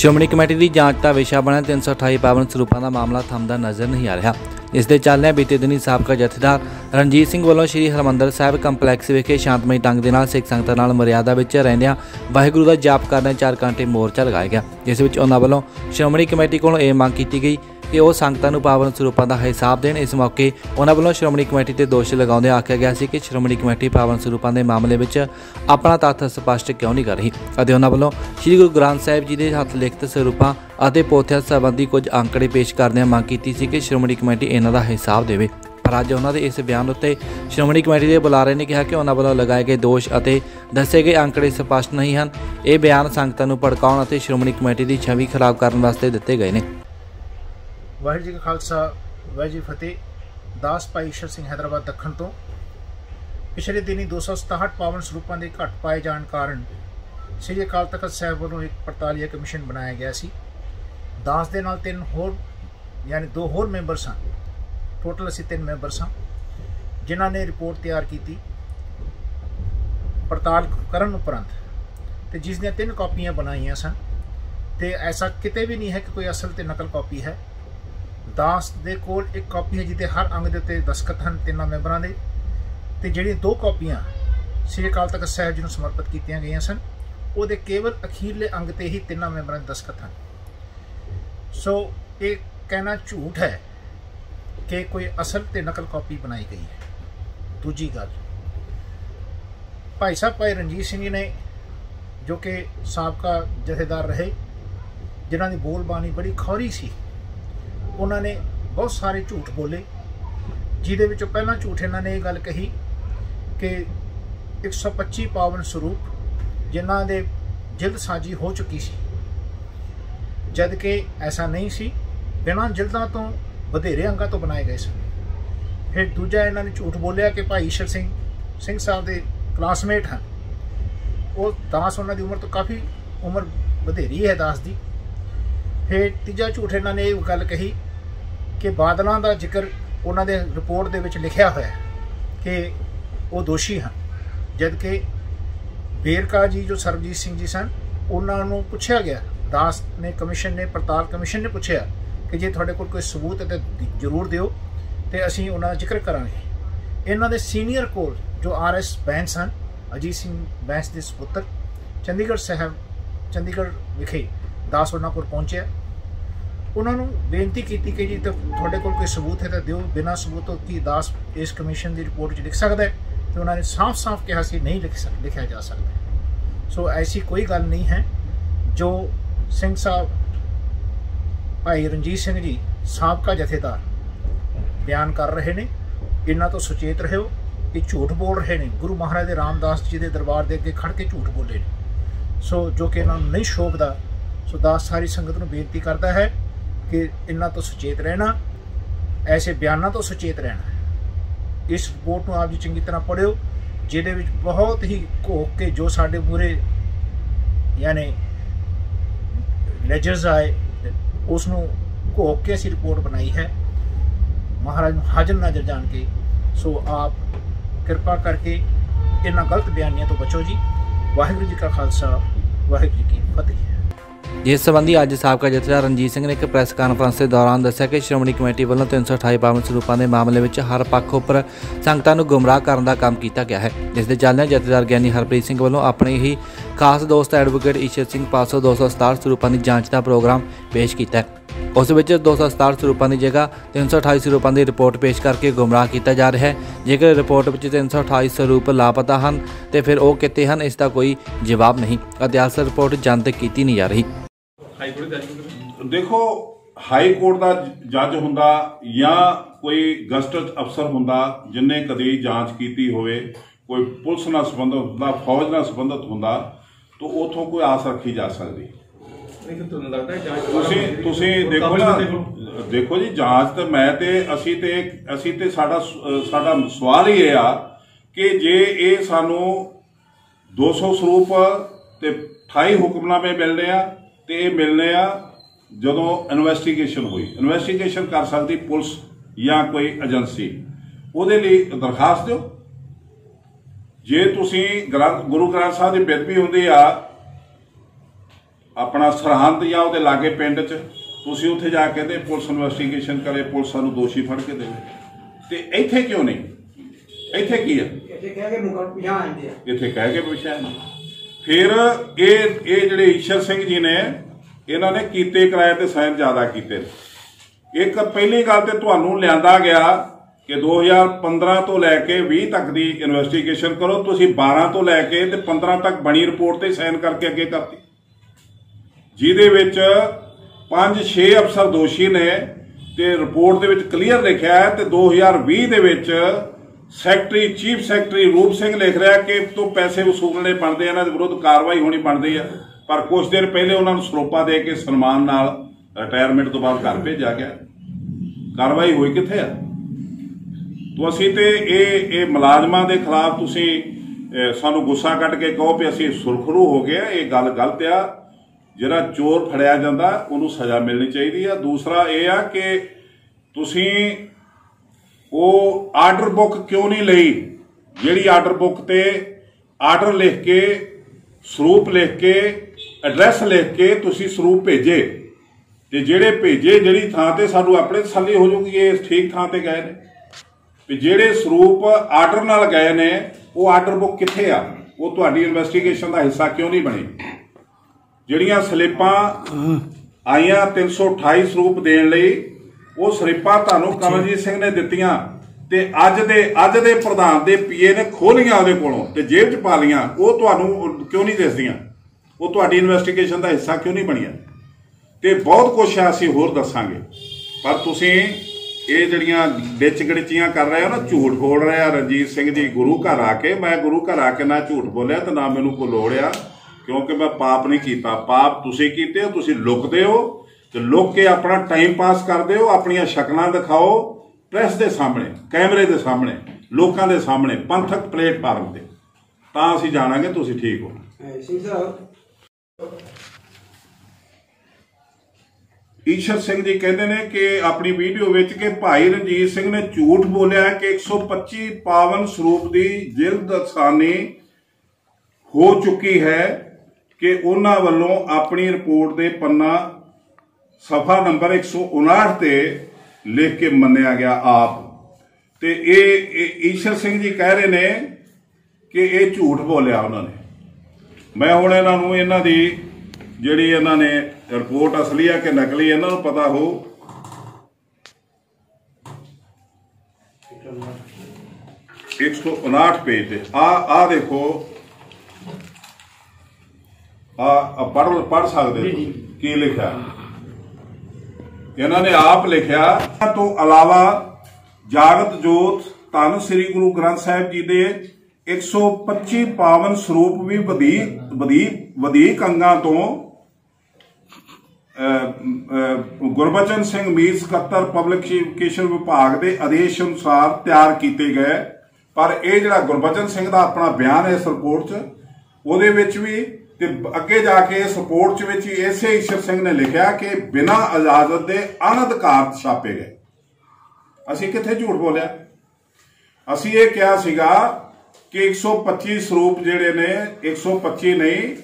Shiromani committee ਦੀ ਜਾਂਚ ਦਾ ਵਿਸ਼ਾ ਬਣਿਆ 328 ਪਾਵਨ ਸਰੂਪਾਂ ਦਾ ਮਾਮਲਾ ਥੰਮਦਾ ਨਜ਼ਰ ਨਹੀਂ ਆ ਰਿਹਾ। ਇਸ ਦੇ ਚੱਲਦਿਆਂ ਬੀਤੇ ਦਿਨੀ ਸਾਬਕਾ ਜਥੇਦਾਰ ਰਣਜੀਤ ਸਿੰਘ ਵੱਲੋਂ ਸ੍ਰੀ ਹਰਮੰਦਰ ਸਾਹਿਬ ਕੰਪਲੈਕਸ ਵਿਖੇ ਸ਼ਾਂਤਮਈ ਢੰਗ ਦੇ ਨਾਲ ਸਿੱਖ ਸੰਗਤਾਂ ਨਾਲ ਮਰਿਆਦਾ ਵਿੱਚ ਰਹਿੰਦਿਆਂ ਵਾਹਿਗੁਰੂ ਦਾ ਜਾਪ ਕਰਨ 4 ਘੰਟੇ ਮੋਰਚਾ ਲਗਾਇਆ ਗਿਆ। ਜਿਸ ਵਿੱਚ ਉਹਨਾਂ ਵੱਲੋਂ ਸ਼੍ਰੋਮਣੀ ਕਮੇਟੀ ਕੋਲੋਂ ਇਹ ਮੰਗ ਕੀਤੀ ਗਈ ਕਿ ਉਹ ਸੰਗਤਾਂ ਨੂੰ ਪਾਵਨ ਸਰੂਪਾਂ ਦਾ ਹਿਸਾਬ ਦੇਣ। ਇਸ ਮੌਕੇ ਉਹਨਾਂ ਵੱਲੋਂ ਸ਼੍ਰੋਮਣੀ ਕਮੇਟੀ ਤੇ ਦੋਸ਼ ਲਗਾਉਂਦੇ ਆਖਿਆ ਗਿਆ ਸੀ ਕਿ ਸ਼੍ਰੋਮਣੀ ਕਮੇਟੀ ਪਾਵਨ ਸਰੂਪਾਂ ਦੇ ਮਾਮਲੇ ਵਿੱਚ ਆਪਣਾ ਤੱਥ ਸਪਸ਼ਟ ਕਿਉਂ ਨਹੀਂ ਕਰ ਰਹੀ ਅਤੇ ਉਹਨਾਂ ਵੱਲੋਂ ਸ੍ਰੀ ਗੁਰੂ ਗ੍ਰੰਥ ਸਾਹਿਬ ਜੀ ਦੇ ਹੱਥ ਲਿਖਤ ਸਰੂਪਾਂ ਅਤੇ ਪੋਥੀਆਂ ਸੰਬੰਧੀ ਕੁਝ ਅੰਕੜੇ ਪੇਸ਼ ਕਰਦਿਆਂ ਮੰਗ ਕੀਤੀ ਸੀ ਕਿ ਸ਼੍ਰੋਮਣੀ ਕਮੇਟੀ ਇਹਨਾਂ ਦਾ ਹਿਸਾਬ ਦੇਵੇ। ਪਰ ਅੱਜ ਉਹਨਾਂ ਦੇ ਇਸ ਬਿਆਨ ਉੱਤੇ ਸ਼੍ਰੋਮਣੀ ਕਮੇਟੀ ਦੇ ਬੁਲਾਰੇ ਨੇ ਕਿਹਾ ਕਿ ਉਹਨਾਂ ਵੱਲੋਂ ਲਗਾਏ ਗਏ ਦੋਸ਼ ਅਤੇ ਦੱਸੇ ਗਏ ਅੰਕੜੇ ਸਪਸ਼ਟ ਨਹੀਂ ਹਨ। ਇਹ ਬਿਆਨ ਸੰਗਤਾਂ ਨੂੰ ਭੜਕਾਉਣ ਅਤੇ ਸ਼੍ਰੋਮਣੀ ਕਮੇਟੀ ਦੀ ਛਵੀ ਖਰਾਬ ਕਰਨ ਵਾਸਤੇ ਦਿੱਤੇ ਗਏ ਨੇ। ਵਾਹਿਗੁਰੂ ਜੀ ਕਾ ਖਾਲਸਾ, ਵਾਹਿਗੁਰੂ ਜੀ ਫਤਿਹ। ਦਾਸ ਭਾਈ ਈਸ਼ਰ ਸਿੰਘ ਹੈਦਰਾਬਾਦ ਦੱਖਣ ਤੋਂ। ਪਿਛਲੇ ਦਿਨੀ 267 ਪਾਵਨ ਸਰੂਪਾਂ ਦੇ ਘਟ ਪਾਏ ਜਾਣ ਕਾਰਨ ਸ੍ਰੀ ਅਕਾਲ ਤਖਤ ਸਾਹਿਬ ਵੱਲੋਂ ਇੱਕ ਪੜਤਾਲੀਆ ਕਮਿਸ਼ਨ ਬਣਾਇਆ ਗਿਆ ਸੀ। ਦਾਸ ਦੇ ਨਾਲ ਤਿੰਨ ਹੋਰ, ਯਾਨੀ ਦੋ ਹੋਰ ਮੈਂਬਰ ਸਨ ਟੋਟਲ ਅਸੀਂ ਤਿੰਨ ਮੈਂਬਰ ਸਾਂ ਜਿਨ੍ਹਾਂ ਨੇ ਰਿਪੋਰਟ ਤਿਆਰ ਕੀਤੀ ਪੜਤਾਲ ਕਰਨ ਉਪਰੰਤ। ਤੇ ਜਿਸ ਦੀਆਂ ਤਿੰਨ ਕਾਪੀਆਂ ਬਣਾਈਆਂ ਸਨ। ਤੇ ਐਸਾ ਕਿਤੇ ਵੀ ਨਹੀਂ ਹੈ ਕਿ ਕੋਈ ਅਸਲ ਤੇ ਨਕਲ ਕਾਪੀ ਹੈ। ਦਾਸ ਦੇ ਕੋਲ ਇੱਕ ਕਾਪੀ ਹੈ ਜਿਹਦੇ ਹਰ ਅੰਗ ਦੇ ਉੱਤੇ ਦਸਖਤ ਹਨ, ਤਿੰਨਾਂ ਮੈਂਬਰਾਂ ਦੇ। ਤੇ ਜਿਹੜੀਆਂ ਦੋ ਕਾਪੀਆਂ ਸ੍ਰੀ ਅਕਾਲ ਤਖਤ ਸਾਹਿਬ ਜੀ ਨੂੰ ਸਮਰਪਿਤ ਕੀਤੀਆਂ ਗਈਆਂ ਸਨ, ਉਹਦੇ ਕੇਵਲ ਅਖੀਰਲੇ ਅੰਗ ਤੇ ਹੀ ਤਿੰਨਾਂ ਮੈਂਬਰਾਂ ਦੇ ਦਸਖਤ ਹਨ। ਸੋ ਇਹ ਕਹਿਣਾ ਝੂਠ ਹੈ ਕਿ ਕੋਈ ਅਸਲ ਤੇ ਨਕਲ ਕਾਪੀ ਬਣਾਈ ਗਈ ਹੈ। ਦੂਜੀ ਗੱਲ, ਭਾਈ ਸਾਹਿਬ, ਭਾਈ ਰਣਜੀਤ ਸਿੰਘ ਜੀ ਨੇ ਜੋ ਕਿ ਸਾਬਕਾ ਜਥੇਦਾਰ ਰਹੇ, ਜਿਨ੍ਹਾਂ ਦੀ ਬੋਲਬਾਣੀ ਬੜੀ ਖੌਰੀ ਸੀ ਉਹਨਾਂ ਨੇ ਬਹੁਤ ਸਾਰੇ ਝੂਠ ਬੋਲੇ, ਜਿਹਦੇ ਵਿੱਚੋਂ ਪਹਿਲਾ ਝੂਠ ਇਹਨਾਂ ਨੇ ਇਹ ਗੱਲ ਕਹੀ ਕਿ 125 ਪਾਵਨ ਸਰੂਪ ਜਿਨ੍ਹਾਂ ਦੇ ਜਿਲਦ ਸਾਜੀ ਹੋ ਚੁੱਕੀ ਸੀ। ਜਦ ਕਿ ਐਸਾ ਨਹੀਂ ਸੀ, ਬਿਨਾਂ ਜਿਲਦਾਂ ਤੋਂ ਵਧੇਰੇ ਅੰਗਾਂ ਤੋਂ ਬਣਾਏ ਗਏ ਸਨ। ਫਿਰ ਦੂਜਾ ਇਹਨਾਂ ਨੇ ਝੂਠ ਬੋਲਿਆ ਕਿ ਭਾਈ ਈਸ਼ਰ ਸਿੰਘ ਸਿੰਘ ਸਾਹਿਬ ਦੇ ਕਲਾਸਮੇਟ ਹਨ। ਉਹ ਦਾਸ ਉਹਨਾਂ ਦੀ ਉਮਰ ਤੋਂ ਕਾਫੀ ਉਮਰ ਵਧੇਰੀ ਹੈ ਦਾਸ ਦੀ। ਫਿਰ ਤੀਜਾ ਝੂਠ ਇਹਨਾਂ ਨੇ ਇਹ ਗੱਲ ਕਹੀ ਕਿ ਬਾਦਲਾਂ ਦਾ ਜ਼ਿਕਰ ਉਹਨਾਂ ਦੇ ਰਿਪੋਰਟ ਦੇ ਵਿੱਚ ਲਿਖਿਆ ਹੋਇਆ ਕਿ ਉਹ ਦੋਸ਼ੀ ਹਨ। ਜਦ ਕਿ ਬੇਰਕਾ ਜੀ ਜੋ ਸਰਬਜੀਤ ਸਿੰਘ ਜੀ ਸਨ, ਉਹਨਾਂ ਨੂੰ ਪੁੱਛਿਆ ਗਿਆ। ਦਾਸ ਨੇ ਕਮਿਸ਼ਨ ਨੇ, ਪੜਤਾਲ ਕਮਿਸ਼ਨ ਨੇ ਪੁੱਛਿਆ ਕਿ ਜੇ ਤੁਹਾਡੇ ਕੋਲ ਕੋਈ ਸਬੂਤ ਹੈ ਤਾਂ ਜ਼ਰੂਰ ਦਿਓ ਤੇ ਅਸੀਂ ਉਹਨਾਂ ਦਾ ਜ਼ਿਕਰ ਕਰਾਂਗੇ। ਇਹਨਾਂ ਦੇ ਸੀਨੀਅਰ ਕੋਲ ਜੋ ਆਰਐਸ ਬੈਂਸ ਹਨ, ਅਜੀਤ ਸਿੰਘ ਬੈਂਸ ਦੇ ਸੁਪੁੱਤਰ, ਚੰਡੀਗੜ੍ਹ ਸਾਹਿਬ, ਚੰਡੀਗੜ੍ਹ ਵਿਖੇ ਦਾਸ ਉਹਨਾਂ ਕੋਲ ਪਹੁੰਚਿਆ। ਉਹਨਾਂ ਨੂੰ ਬੇਨਤੀ ਕੀਤੀ ਕਿ ਜੀ ਤੁਹਾਡੇ ਕੋਲ ਕੋਈ ਸਬੂਤ ਹੈ ਤਾਂ ਦਿਓ, ਬਿਨਾਂ ਸਬੂਤ ਤੋਂ ਕੀ ਦਾਸ ਇਸ ਕਮਿਸ਼ਨ ਦੀ ਰਿਪੋਰਟ 'ਚ ਲਿਖ ਸਕਦਾ ਹੈ? ਤੇ ਉਹਨਾਂ ਨੇ ਸਾਫ਼-ਸਾਫ਼ ਕਿਹਾ ਸੀ, ਨਹੀਂ ਲਿਖ ਸਕ, ਲਿਖਿਆ ਜਾ ਸਕਦਾ ਸੋ ਐਸੀ ਕੋਈ ਗੱਲ ਨਹੀਂ ਹੈ, ਜੋ ਸਿੰਘ ਸਾਹਿਬ, ਭਾਈ ਰਣਜੀਤ ਸਿੰਘ ਜੀ ਸਾਬਕਾ ਜਥੇਦਾਰ ਬਿਆਨ ਕਰ ਰਹੇ ਨੇ, ਇਹਨਾਂ ਤੋਂ ਸੁਚੇਤ ਰਹੋ ਕਿ ਝੂਠ ਬੋਲ ਰਹੇ ਨੇ। ਗੁਰੂ ਮਹਾਰਾਜ ਦੇ ਰਾਮਦਾਸ ਜੀ ਦੇ ਦਰਬਾਰ ਦੇ ਅੱਗੇ ਖੜ ਕੇ ਝੂਠ ਬੋਲੇ ਨੇ। ਸੋ ਜੋ ਕਿ ਇਹਨਾਂ ਨੂੰ ਨਹੀਂ ਸ਼ੋਭਦਾ, ਸੋ ਦਾਸ ਸਾਰੀ ਸੰਗਤ ਨੂੰ ਬੇਨਤੀ ਕਰਦਾ ਹੈ ਕਿ ਇਹਨਾਂ ਤੋਂ ਸੁਚੇਤ ਰਹਿਣਾ, ਐਸੇ ਬਿਆਨਾਂ ਤੋਂ ਸੁਚੇਤ ਰਹਿਣਾ ਇਸ ਰਿਪੋਰਟ ਨੂੰ ਆਪ ਜੀ ਚੰਗੀ ਤਰ੍ਹਾਂ ਪੜਿਓ ਜਿਹਦੇ ਵਿੱਚ ਬਹੁਤ ਹੀ ਘੋਖ ਕੇ ਜੋ ਸਾਡੇ ਮੂਰੇ ਯਾਨੀ ਲੈਜਰਸ ਆਏ ਉਸ ਨੂੰ ਘੋਖ ਕੇ ਅਸੀਂ ਰਿਪੋਰਟ ਬਣਾਈ ਹੈ। ਮਹਾਰਾਜ ਨੂੰ ਹਾਜ਼ਰ ਨਾਜ਼ਰ ਜਾਣ ਕੇ, ਸੋ ਆਪ ਕਿਰਪਾ ਕਰਕੇ ਇਹਨਾਂ ਗਲਤ ਬਿਆਨੀਆਂ ਤੋਂ ਬਚੋ ਜੀ। ਵਾਹਿਗੁਰੂ ਜੀ ਕਾ ਖਾਲਸਾ, ਵਾਹਿਗੁਰੂ ਜੀ ਕੀ ਫਤਿਹ। ਜਿਸ ਸੰਬੰਧੀ ਅੱਜ ਸਾਬਕਾ ਜਥੇਦਾਰ ਰਣਜੀਤ ਸਿੰਘ ਨੇ ਇੱਕ ਪ੍ਰੈਸ ਕਾਨਫਰੰਸ ਦੇ ਦੌਰਾਨ ਦੱਸਿਆ ਕਿ ਸ਼੍ਰੋਮਣੀ ਕਮੇਟੀ ਵੱਲੋਂ 328 ਪਾਵਨ ਸਰੂਪਾਂ ਦੇ ਮਾਮਲੇ ਵਿੱਚ ਹਰ ਪੱਖ ਉੱਪਰ ਸੰਗਤਾਂ ਨੂੰ ਗੁੰਮਰਾਹ ਕਰਨ ਦਾ ਕੰਮ ਕੀਤਾ ਗਿਆ ਹੈ। ਜਿਸ ਦੇ ਚੱਲਦਿਆਂ ਜਥੇਦਾਰ ਗਿਆਨੀ ਹਰਪ੍ਰੀਤ ਸਿੰਘ ਵੱਲੋਂ ਆਪਣੇ ਹੀ ਖਾਸ ਦੋਸਤ ਐਡਵੋਕੇਟ ਈਸ਼ਰ ਸਿੰਘ ਪਾਸੋਂ 267 ਸਰੂਪਾਂ ਦੀ ਜਾਂਚ ਦਾ ਪ੍ਰੋਗਰਾਮ ਪੇਸ਼ ਕੀਤਾ ਉਸ ਵਿੱਚ 267 ਸਰੂਪਾਂ ਦੀ ਜਗ੍ਹਾ 328 ਸਰੂਪਾਂ ਦੀ ਰਿਪੋਰਟ ਪੇਸ਼ ਕਰਕੇ ਗੁੰਮਰਾਹ ਕੀਤਾ ਜਾ ਰਿਹਾ ਹੈ। ਜੇਕਰ ਰਿਪੋਰਟ ਵਿੱਚ 328 ਸਰੂਪ ਲਾਪਤਾ ਹਨ, ਤੇ ਫਿਰ ਉਹ ਕਿੱਥੇ ਹਨ, ਇਸ ਦਾ ਕੋਈ ਜਵਾਬ ਨਹੀਂ। ਅਤੇ ਅਸਲ ਰਿਪੋਰਟ ਜਨਤਕ ਕੀਤੀ ਨਹੀਂ ਜਾ ਰਹੀ। ਦੇਖੋ ਹਾਈ ਕੋਰਟ ਦਾ ਜੱਜ ਹੁੰਦਾ ਜਾਂ ਕੋਈ ਗਸਟਡ ਅਫਸਰ ਹੁੰਦਾ ਜਿਨੇ ਕਦੇ ਜਾਂਚ ਕੀਤੀ ਹੋਵੇ ਕੋਈ ਪੁਲਿਸ ਨਾਲ ਸੰਬੰਧਿਤ ਹੁੰਦਾ ਫੌਜ ਨਾਲ ਸੰਬੰਧਿਤ ਹੁੰਦਾ ਤਾਂ ਉਥੋਂ ਕੋਈ ਆਸ ਰੱਖੀ ਜਾ ਸਕਦੀ। ਤੁਸੀਂ ਤੁਸੀਂ ਦੇਖੋ ਨਾ ਦੇਖੋ ਜੀ ਜਾਂਚ ਤੇ ਮੈਂ ਤੇ ਅਸੀਂ ਤੇ ਅਸੀਂ ਤੇ ਸਾਡਾ ਸਾਡਾ ਸਵਾਲ ਹੀ ਇਹ ਆ ਕਿ ਜੇ ਇਹ ਸਾਨੂੰ 200 ਸਰੂਪ ਤੇ 28 ਹੁਕਮਨਾਮੇ ਮਿਲਨੇ ਆ ਤੇ ਇਹ ਮਿਲਨੇ ਆ ਜਦੋਂ ਇਨਵੈਸਟੀਗੇਸ਼ਨ ਹੋਈ। ਇਨਵੈਸਟੀਗੇਸ਼ਨ ਕਰ ਸਕਦੀ ਪੁਲਿਸ ਜਾਂ ਕੋਈ ਏਜੰਸੀ ਉਹਦੇ ਲਈ ਦਰਖਾਸਤ ਦਿਓ। ਜੇ ਤੁਸੀਂ ਗੁਰੂ ਗ੍ਰੰਥ ਸਾਹਿਬ ਦੀ ਬੇਦਬੀ ਹੁੰਦੀ ਆ ਆਪਣਾ ਸਰਹੰਦ ਜਾਂ ਉਹਦੇ ਲਾਗੇ ਪਿੰਡ 'ਚ ਤੁਸੀਂ ਉੱਥੇ ਜਾ ਕੇ ਤੇ ਪੁਲਿਸ ਇਨਵੈਸਟੀਗੇਸ਼ਨ ਕਰੇ ਪੁਲਿਸ ਸਾਨੂੰ ਦੋਸ਼ੀ ਫੜ ਕੇ ਦੇਵੇ। ਤੇ ਇੱਥੇ ਕਿਉਂ ਨਹੀਂ? ਇੱਥੇ ਕੀ ਹੈ ਇੱਥੇ ਕਹਿ ਕੇ ਮੁਕਰ ਪਿਛਾ ਆਂਦੇ ਆ। ਇੱਥੇ ਕਹਿ ਕੇ ਇਹਨੇ। ਫਿਰ ਇਹ ਇਹ ਜਿਹੜੇ ਈਸ਼ਰ ਸਿੰਘ ਜੀ ਨੇ, ਇਹਨਾਂ ਨੇ ਕੀਤੇ ਕਿਰਾਏ ਤੇ ਸਾਈਨ ਜ਼ਿਆਦਾ ਕੀਤੇ ਨੇ। ਇੱਕ ਪਹਿਲੀ ਗੱਲ ਤੇ ਤੁਹਾਨੂੰ ਲਿਆਂਦਾ ਗਿਆ ਕਿ 2015 ਤੋਂ ਲੈ ਕੇ 20 ਤੱਕ ਦੀ ਇਨਵੈਸਟੀਗੇਸ਼ਨ ਕਰੋ ਤੁਸੀਂ 12 ਤੋਂ ਲੈ ਕੇ ਤੇ 15 ਤੱਕ ਬਣੀ ਰਿਪੋਰਟ ਤੇ ਸਾਈਨ ਕਰਕੇ ਅੱਗੇ ਕਰਤੀ ਜਿਹਦੇ ਵਿੱਚ 5-6 ਅਫਸਰ ਦੋਸ਼ੀ ਨੇ ਤੇ ਰਿਪੋਰਟ ਦੇ ਵਿੱਚ ਕਲੀਅਰ ਲਿਖਿਆ ਹੈ ਤੇ 2020 ਦੇ ਵਿੱਚ ਸੈਕਟਰੀ, ਚੀਫ ਸੈਕਟਰੀ ਰੂਪ ਸਿੰਘ ਲਿਖ ਰਿਹਾ ਕਿ ਤੋਂ ਪੈਸੇ ਵਸੂਲਣੇ ਬਣਦੇ ਇਹਨਾਂ ਦੇ ਵਿਰੁੱਧ ਕਾਰਵਾਈ ਹੋਣੀ ਬਣਦੀ ਆ। ਪਰ ਕੁਝ ਦਿਨ ਪਹਿਲੇ ਉਹਨਾਂ ਨੂੰ ਸਰੋਪਾ ਦੇ ਕੇ ਸਨਮਾਨ ਨਾਲ ਰਿਟਾਇਰਮੈਂਟ ਤੋਂ ਬਾਅਦ ਘਰ ਭੇਜਿਆ ਗਿਆ। ਕਾਰਵਾਈ ਹੋਈ ਕਿੱਥੇ ਆ? ਤੋ ਅਸੀਂ ਤੇ ਇਹ ਇਹ ਮੁਲਾਜ਼ਮਾਂ ਦੇ ਖਿਲਾਫ ਤੁਸੀਂ ਸਾਨੂੰ ਗੁੱਸਾ ਕੱਢ ਕੇ ਕਹੋ ਵੀ ਅਸੀਂ ਸੁਰਖਰੂ ਹੋ ਗਏ ਇਹ ਗੱਲ ਗਲਤ ਆ। ਜਿਹੜਾ ਚੋਰ ਫੜਿਆ ਜਾਂਦਾ, ਉਹਨੂੰ ਸਜ਼ਾ ਮਿਲਣੀ ਚਾਹੀਦੀ ਆ। ਦੂਸਰਾ ਇਹ ਆ ਕਿ ਤੁਸੀਂ ਉਹ ਆਰਡਰ ਬੁੱਕ ਕਿਉਂ ਨਹੀਂ ਲਈ? ਜਿਹੜੀ ਆਰਡਰ ਬੁੱਕ ਤੇ ਆਰਡਰ ਲਿਖ ਕੇ, ਸਰੂਪ ਲਿਖ ਕੇ ਐਡਰੈਸ ਲਿਖ ਕੇ ਤੁਸੀਂ ਸਰੂਪ ਭੇਜੇ। ਤੇ ਜਿਹੜੇ ਭੇਜੇ, ਜਿਹੜੀ ਥਾਂ ਤੇ ਸਾਨੂੰ ਆਪਣੇ ਤਸੱਲੀ ਹੋ ਜੂਗੀ, ਇਹ ਠੀਕ ਥਾਂ ਤੇ ਗਏ ਨੇ। ਵੀ ਜਿਹੜੇ ਸਰੂਪ ਆਰਡਰ ਨਾਲ ਗਏ ਨੇ, ਉਹ ਆਰਡਰ ਬੁੱਕ ਕਿੱਥੇ ਆ? ਉਹ ਤੁਹਾਡੀ ਇਨਵੈਸਟੀਗੇਸ਼ਨ ਦਾ ਹਿੱਸਾ ਕਿਉਂ ਨਹੀਂ ਬਣੀ? ਜਿਹੜੀਆਂ ਸਲਿੱਪਾਂ ਆਈਆਂ 328 ਸਰੂਪ ਦੇਣ ਲਈ ਉਹ ਸਲਿੱਪਾਂ ਤੁਹਾਨੂੰ ਕਮਲਜੀਤ ਸਿੰਘ ਨੇ ਦਿੱਤੀਆਂ ਤੇ ਅੱਜ ਦੇ ਅੱਜ ਦੇ ਪ੍ਰਧਾਨ ਦੇ ਪੀਏ ਨੇ ਖੋਲੀਆਂ ਉਹਦੇ ਕੋਲੋਂ ਤੇ ਜੇਬ 'ਚ ਪਾ ਲੀਆਂ ਉਹ ਤੁਹਾਨੂੰ ਕਿਉਂ ਨਹੀਂ ਦਿਸਦੀਆਂ? ਉਹ ਤੁਹਾਡੀ ਇਨਵੈਸਟੀਗੇਸ਼ਨ ਦਾ ਹਿੱਸਾ ਕਿਉਂ ਨਹੀਂ ਬਣੀਆਂ? ਤੇ ਬਹੁਤ ਕੁਝ ਆ ਅਸੀਂ ਹੋਰ ਦੱਸਾਂਗੇ। ਪਰ ਤੁਸੀਂ ਇਹ ਜਿਹੜੀਆਂ ਵਿੱਚ ਗੜਚੀਆਂ ਕਰ ਰਹੇ ਹੋ ਨਾ ਝੂਠ ਬੋਲ ਰਹੇ ਆ ਰਣਜੀਤ ਸਿੰਘ ਜੀ ਗੁਰੂ ਘਰ ਆ ਕੇ ਮੈਂ ਗੁਰੂ ਘਰ ਆ ਕੇ ਨਾ ਝੂਠ ਬੋਲਿਆ ਤੇ ਨਾ ਮੈਨੂੰ ਕੋਈ ਲੋੜ ਆ ਕਿਉਂਕਿ ਮੈਂ ਪਾਪ ਨਹੀਂ ਕੀਤਾ। ਪਾਪ ਤੁਸੀਂ ਕੀਤੇ ਹੋ ਤੁਸੀਂ ਲੁਕਦੇ ਹੋ ਤੇ ਲੁਕ ਆਪਣਾ ਟਾਈਮ ਪਾਸ ਕਰਦੇ ਹੋ ਆਪਣੀਆਂ ਸ਼ਕਲਾਂ ਦਿਖਾਓ ਪ੍ਰੈਸ ਦੇ ਸਾਹਮਣੇ ਕੈਮਰੇ ਦੇ ਸਾਹਮਣੇ ਲੋਕਾਂ ਦੇ ਸਾਹਮਣੇ ਪੰਥਕ ਪਲੇਟਫਾਰਮ ਤੇ। ਤਾਂ ਅਸੀਂ ਜਾਣਾਂਗੇ ਤੁਸੀਂ ਠੀਕ ਹੋ। ਸਿੰਘ ਸਾਹਿਬ ਈਸ਼ਰ ਸਿੰਘ ਜੀ ਕਹਿੰਦੇ ਨੇ ਕਿ ਆਪਣੀ ਵੀਡੀਓ ਵਿੱਚ ਕਿ ਭਾਈ ਰਣਜੀਤ ਸਿੰਘ ਨੇ ਝੂਠ ਬੋਲਿਆ ਕਿ 125 ਪਾਵਨ ਸਰੂਪ ਦੀ ਜਿਲਦ ਅਸਾਨੀ ਹੋ ਚੁੱਕੀ ਹੈ ਕਿ ਉਹਨਾਂ ਵੱਲੋਂ ਆਪਣੀ ਰਿਪੋਰਟ ਦੇ ਪੰਨਾ ਸਫਾ ਨੰਬਰ 159 ਤੇ ਲਿਖ ਕੇ ਮੰਨਿਆ ਗਿਆ ਆਪ। ਤੇ ਇਹ ਈਸ਼ਰ ਸਿੰਘ ਜੀ ਕਹਿ ਰਹੇ ਨੇ ਕਿ ਇਹ ਝੂਠ ਬੋਲਿਆ ਉਹਨਾਂ ਨੇ। ਮੈਂ ਹੁਣ ਇਹਨਾਂ ਨੂੰ ਇਹਨਾਂ ਦੀ ਜਿਹੜੀ ਇਹਨਾਂ ਨੇ ਰਿਪੋਰਟ ਅਸਲੀ ਆ ਕਿ ਨਕਲੀ ਇਹਨਾਂ ਨੂੰ ਪਤਾ ਹੋ ਇੱਕ ਸੌ ਉਨਾਹਠ ਪੇਜ ਤੇ। ਆ ਆ ਦੇਖੋ। ਆ ਪੜ ਪੜ ਸਕਦੇ ਕੀ ਲਿਖਿਆ? ਇਹਨਾਂ ਨੇ ਆਪ ਲਿਖਿਆ ਤੋਂ ਇਲਾਵਾ ਜਾਗਤ ਜੋਤ ਧੰਨ ਸ੍ਰੀ ਗੁਰੂ ਗ੍ਰੰਥ ਸਾਹਿਬ ਜੀ ਦੇ 125 ਪਾਵਨ ਸਰੂਪ ਵੀ ਵਧੀਕ ਵਧੀਕ ਵਧੀਕ ਅੰਗਾਂ ਤੋਂ ਗੁਰਬਚਨ ਸਿੰਘ ਮੀਰ ਸਕੱਤਰ ਪਬਲਿਕੇਸ਼ਨ ਵਿਭਾਗ ਦੇ ਆਦੇਸ਼ ਅਨੁਸਾਰ ਤਿਆਰ ਕੀਤੇ ਗਏ। ਪਰ ਇਹ ਜਿਹੜਾ ਗੁਰਬਚਨ ਸਿੰਘ ਦਾ ਆਪਣਾ ਬਿਆਨ ਹੈ ਇਸ ਰਿਪੋਰਟ 'ਚ, ਉਹਦੇ ਵਿੱਚ ਵੀ ਤੇ ਅੱਗੇ ਜਾ ਕੇ ਸਪੋਰਟ 'ਚ ਵਿੱਚ ਇਸੇ ਈਸ਼ਰ ਸਿੰਘ ਨੇ ਲਿਖਿਆ ਕਿ ਬਿਨਾਂ ਇਜਾਜ਼ਤ ਦੇ ਅਨਧਿਕਾਰਤ ਛਾਪੇ ਗਏ। ਅਸੀਂ ਕਿੱਥੇ ਝੂਠ ਬੋਲਿਆ? ਅਸੀਂ ਇਹ ਕਿਹਾ ਸੀਗਾ ਕਿ 125 ਸਰੂਪ ਜਿਹੜੇ ਨੇ 125 ਨਹੀਂ,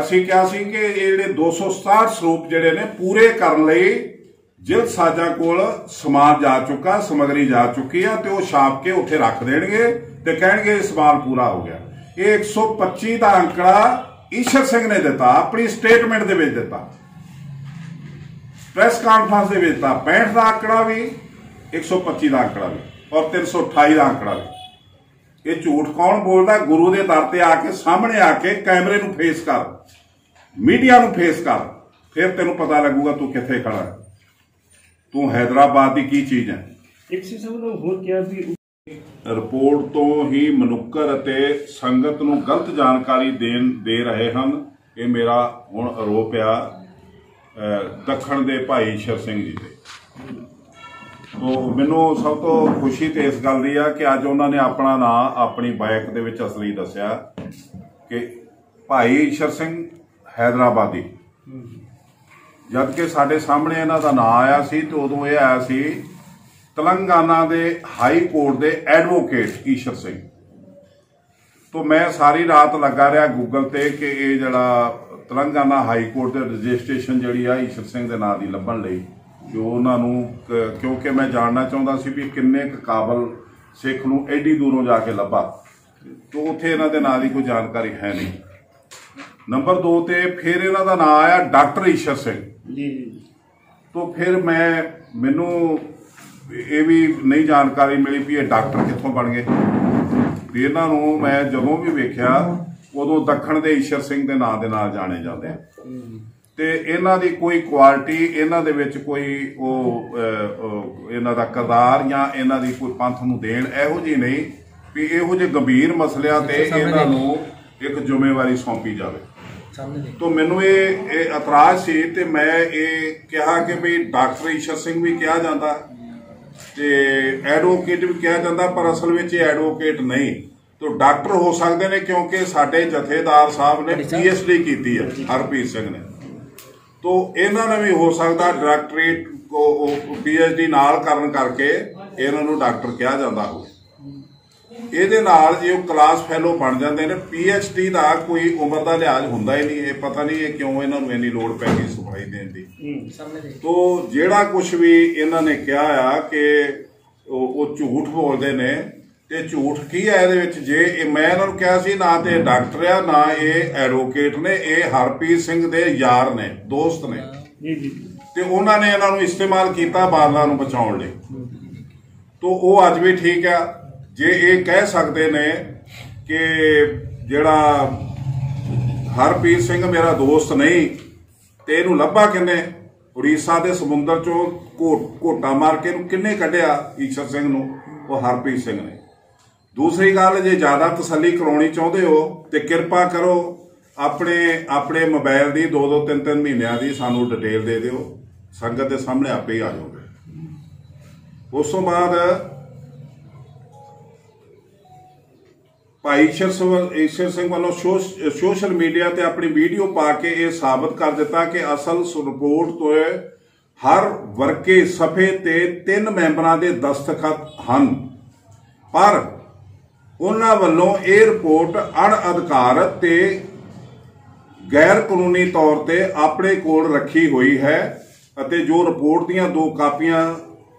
ਅਸੀਂ ਕਿਹਾ ਸੀ ਕਿ ਇਹ ਜਿਹੜੇ 267 ਸਰੂਪ ਜਿਹੜੇ ਨੇ ਪੂਰੇ ਕਰਨ ਲਈ ਜਿਲਦ ਸਾਜਾ ਕੋਲ ਸਮਾਨ ਜਾ ਚੁੱਕਾ, ਸਮਗਰੀ ਜਾ ਚੁੱਕੀ ਆ ਤੇ ਉਹ ਛਾਪ ਕੇ ਉੱਥੇ ਰੱਖ ਦੇਣਗੇ ਤੇ ਕਹਿਣਗੇ ਇਹ ਸਮਾਨ ਪੂਰਾ ਹੋ ਗਿਆ। ਇਹ 125 ਦਾ ਅੰਕੜਾ ਈਸ਼ਰ ਸਿੰਘ ਨੇ ਦਿੱਤਾ, ਆਪਣੀ ਸਟੇਟਮੈਂਟ ਦੇ ਵਿੱਚ ਦਿੱਤਾ। ਪ੍ਰੈਸ ਕਾਨਫਰੰਸ ਦੇ ਵਿੱਚ ਤਾਂ 65 ਦਾ ਆંકੜਾ ਵੀ 125 ਦਾ ਆંકੜਾ ਵੀ ਔਰ 328 ਦਾ ਆંકੜਾ ਵੀ। ਇਹ ਝੂਠ ਕੌਣ ਬੋਲਦਾ? ਗੁਰੂ ਦੇ ਦਰ ਤੇ ਆ ਕੇ, ਸਾਹਮਣੇ ਆ ਕੇ ਕੈਮਰੇ ਨੂੰ ਫੇਸ ਕਰ। ਮੀਡੀਆ ਨੂੰ ਫੇਸ ਕਰ। ਫਿਰ ਤੈਨੂੰ ਪਤਾ ਲੱਗੂਗਾ ਤੂੰ ਕਿੱਥੇ ਖੜਾ ਤੂੰ ਹੈਦਰਾਬਾਦ ਦੀ ਕੀ ਚੀਜ਼ ਹੈ? ਇੱਕ ਸੀ ਸਭ ਨੂੰ ਹੋਰ ਕਿਹਾ ਵੀ ਰਿਪੋਰਟ ਤੋਂ ਹੀ ਮਨੁੱਕਰ ਅਤੇ ਸੰਗਤ ਨੂੰ ਗਲਤ ਜਾਣਕਾਰੀ ਦੇਣ ਦੇ ਰਹੇ ਹਨ। ਇਹ ਮੇਰਾ ਹੁਣ ਆਰੋਪ ਆ ਦੱਖਣ ਦੇ ਭਾਈ ਈਸ਼ਰ ਸਿੰਘ ਜੀ ਤੇ ਤੋ ਮੈਨੂੰ ਸਭ ਤੋਂ ਖੁਸ਼ੀ ਤੇ ਇਸ ਗੱਲ ਦੀ ਆ ਕਿ ਅੱਜ ਉਹਨਾਂ ਨੇ ਆਪਣਾ ਨਾਂ ਆਪਣੀ ਬਾਈਕ ਦੇ ਵਿੱਚ ਅਸਲੀ ਦੱਸਿਆ ਕਿ ਭਾਈ ਈਸ਼ਰ ਸਿੰਘ ਹੈਦਰਾਬਾਦੀ। ਜਦ ਕਿ ਸਾਡੇ ਸਾਹਮਣੇ ਇਹਨਾਂ ਦਾ ਨਾਂ ਆਇਆ ਸੀ ਤੇ ਉਦੋਂ ਇਹ ਆਇਆ ਸੀ ਤੇਲੰਗਾਨਾ ਦੇ ਹਾਈ ਕੋਰਟ ਦੇ ਐਡਵੋਕੇਟ ਈਸ਼ਰ ਸਿੰਘ। ਤੋਂ ਮੈਂ ਸਾਰੀ ਰਾਤ ਲੱਗਾ ਰਿਹਾ ਗੂਗਲ ਤੇ ਕਿ ਇਹ ਜਿਹੜਾ ਤੇਲੰਗਾਨਾ ਹਾਈ ਕੋਰਟ ਦੇ ਰਜਿਸਟ੍ਰੇਸ਼ਨ ਜਿਹੜੀ ਆ ਈਸ਼ਰ ਸਿੰਘ ਦੇ ਨਾਂ ਦੀ ਲੱਭਣ ਲਈ ਕਿ ਉਹਨਾਂ ਨੂੰ ਕਿਉਂਕਿ ਮੈਂ ਜਾਣਨਾ ਚਾਹੁੰਦਾ ਸੀ ਵੀ ਕਿੰਨੇ ਕੁ ਕਾਬਲ ਸਿੱਖ ਨੂੰ ਐਡੀ ਦੂਰੋਂ ਜਾ ਕੇ ਲੱਭਾ। ਤੇ ਉੱਥੇ ਇਹਨਾਂ ਦੇ ਨਾਂ ਦੀ ਕੋਈ ਜਾਣਕਾਰੀ ਹੈ ਨਹੀਂ। ਨੰਬਰ 2 ਤੇ ਫਿਰ ਇਹਨਾਂ ਦਾ ਨਾਂ ਆਇਆ ਡਾਕਟਰ ਈਸ਼ਰ ਸਿੰਘ। ਜੀ ਜੀ। ਤੋਂ ਫਿਰ ਮੈਂ ਮੈਨੂੰ ਇਹ ਵੀ ਨਹੀਂ ਜਾਣਕਾਰੀ ਮਿਲੀ ਵੀ ਇਹ ਡਾਕਟਰ ਕਿੱਥੋਂ ਬਣ ਗਏ। ਵੀ ਇਹਨਾਂ ਨੂੰ ਮੈਂ ਜਦੋਂ ਵੀ ਵੇਖਿਆ ਉਦੋਂ ਦੱਖਣ ਦੇ ਈਸ਼ਰ ਸਿੰਘ ਦੇ ਨਾਂ ਦੇ ਨਾਲ ਜਾਣੇ ਜਾਂਦੇ ਆ। ਤੇ ਇਹਨਾਂ ਦੀ ਕੋਈ ਕੁਆਲਿਟੀ ਇਹਨਾਂ ਦੇ ਵਿੱਚ ਕੋਈ ਉਹ ਇਹਨਾਂ ਦਾ ਕਰਦਾਰ ਜਾਂ ਇਹਨਾਂ ਦੀ ਕੋਈ ਪੰਥ ਨੂੰ ਦੇਣ ਇਹੋ ਜੀ ਨਹੀਂ ਵੀ ਇਹੋ ਜਿਹੇ ਗੰਭੀਰ ਮਸਲਿਆਂ ਤੇ ਇਹਨਾਂ ਨੂੰ ਇੱਕ ਜ਼ਿੰਮੇਵਾਰੀ ਸੌਂਪੀ ਜਾਵੇ। ਤੋ ਮੈਨੂੰ ਇਹ ਇਹ ਇਤਰਾਜ਼ ਸੀ ਤੇ ਮੈਂ ਇਹ ਕਿਹਾ ਕਿ ਵੀ ਡਾਕਟਰ ਈਸ਼ਰ ਸਿੰਘ ਵੀ ਕਿਹਾ ਜਾਂਦਾ। ਤੇ ਐਡਵੋਕੇਟ ਵੀ ਕਿਹਾ ਜਾਂਦਾ ਪਰ ਅਸਲ ਵਿੱਚ ਇਹ ਐਡਵੋਕੇਟ ਨਹੀਂ। ਤੋ ਡਾਕਟਰ ਹੋ ਸਕਦੇ ਨੇ ਕਿਉਂਕਿ ਸਾਡੇ ਜਥੇਦਾਰ ਸਾਹਿਬ ਨੇ ਪੀਐਚਡੀ ਕੀਤੀ ਹੈ ਹਰਪ੍ਰੀਤ ਸਿੰਘ ਨੇ। ਤੋ ਇਹਨਾਂ ਨੇ ਵੀ ਹੋ ਸਕਦਾ ਡਾਕਟਰੇਟ ਪੀਐਚਡੀ ਨਾਲ ਕਰਨ ਕਰਕੇ ਇਹਨਾਂ ਨੂੰ ਡਾਕਟਰ ਕਿਹਾ ਜਾਂਦਾ ਹੋਵੇ। ਇਹਦੇ ਨਾਲ ਜੇ ਉਹ ਕਲਾਸ ਫੈਲੋ ਬਣ ਜਾਂਦੇ ਨੇ ਪੀਐਚਡੀ ਦਾ ਕੋਈ ਉਮਰ ਦਾ ਲਿਹਾਜ਼ ਹੁੰਦਾ ਹੀ ਨਹੀਂ ਇਹ ਪਤਾ ਨਹੀਂ ਇਹ ਕਿਉਂ ਇਹਨਾਂ ਨੂੰ ਇੰਨੀ ਲੋੜ ਪੈ ਗਈ ਸਫ਼ਾਈ ਦੇਣ ਦੀ। ਤੋ ਜਿਹੜਾ ਕੁਝ ਵੀ ਇਹਨਾਂ ਨੇ ਕਿਹਾ ਆ ਕਿ ਉਹ ਝੂਠ ਬੋਲਦੇ ਨੇ ਤੇ ਝੂਠ ਕੀ ਹੈ ਇਹਦੇ ਵਿੱਚ? ਜੇ ਇਹ ਮੈਂ ਇਹਨਾਂ ਨੂੰ ਕਿਹਾ ਸੀ ਨਾ ਤੇ ਡਾਕਟਰ ਆ ਨਾ ਇਹ ਐਡਵੋਕੇਟ ਨੇ ਇਹ ਹਰਪ੍ਰੀਤ ਸਿੰਘ ਦੇ ਯਾਰ ਨੇ ਦੋਸਤ ਨੇ। ਜੀ ਜੀ। ਤੇ ਉਹਨਾਂ ਨੇ ਇਹਨਾਂ ਨੂੰ ਇਸਤੇਮਾਲ ਕੀਤਾ ਬਾਦਲਾਂ ਨੂੰ ਬਚਾਉਣ ਲਈ। ਤੋ ਉਹ ਅੱਜ ਵੀ ਠੀਕ ਆ ਜੇ ਇਹ ਕਹਿ ਸਕਦੇ ਨੇ ਕਿ ਜਿਹੜਾ ਹਰਪ੍ਰੀਤ ਸਿੰਘ ਮੇਰਾ ਦੋਸਤ ਨਹੀਂ, ਤੇ ਇਹਨੂੰ ਲੱਭਾ ਕਿੰਨੇ? ਉੜੀਸਾ ਦੇ ਸਮੁੰਦਰ ਚੋਂ ਘੋ- ਘੋਟਾ ਮਾਰ ਕੇ ਇਹਨੂੰ ਕਿੰਨੇ ਕੱਢਿਆ ਈਸ਼ਰ ਸਿੰਘ ਨੂੰ? ਉਹ ਹਰਪ੍ਰੀਤ ਸਿੰਘ ਨੇ। ਦੂਸਰੀ ਗੱਲ, ਜੇ ਜ਼ਿਆਦਾ ਤਸੱਲੀ ਕਰਾਉਣੀ ਚਾਹੁੰਦੇ ਹੋ ਤੇ ਕਿਰਪਾ ਕਰੋ, ਆਪਣੇ ਆਪਣੇ ਮੋਬਾਈਲ ਦੀ 2-2 3-3 ਮਹੀਨਿਆਂ ਦੀ ਸਾਨੂੰ ਡਿਟੇਲ ਦੇ ਦਿਓ। ਸੰਗਤ ਦੇ ਸਾਹਮਣੇ ਆਪੇ ਹੀ ਆ ਜਾਓਗੇ ਉਸ ਤੋਂ ਬਾਅਦ ਭਾਈ ਈਸ਼ਰ ਸਿੰਘ ਈਸ਼ਰ ਸਿੰਘ ਵੱਲੋਂ ਸੋਸ਼ਲ ਮੀਡੀਆ ਤੇ ਆਪਣੀ ਵੀਡੀਓ ਪਾ ਕੇ ਇਹ ਸਾਬਤ ਕਰ ਦਿੱਤਾ ਕਿ ਅਸਲ ਰਿਪੋਰਟ ਤੋਂ ਹਰ ਵਰਕੇ ਸਫੇ ਤੇ ਤਿੰਨ ਮੈਂਬਰਾਂ ਦੇ ਦਸਤਖਤ ਹਨ। ਪਰ ਉਹਨਾਂ ਵੱਲੋਂ ਇਹ ਰਿਪੋਰਟ ਅਣ ਅਣਅਧਿਕਾਰਤ ਤੇ ਗੈਰ ਕਾਨੂੰਨੀ ਤੌਰ ਤੇ ਆਪਣੇ ਕੋਲ ਰੱਖੀ ਹੋਈ ਹੈ ਅਤੇ ਜੋ ਰਿਪੋਰਟ ਦੀਆਂ ਦੋ ਕਾਪੀਆਂ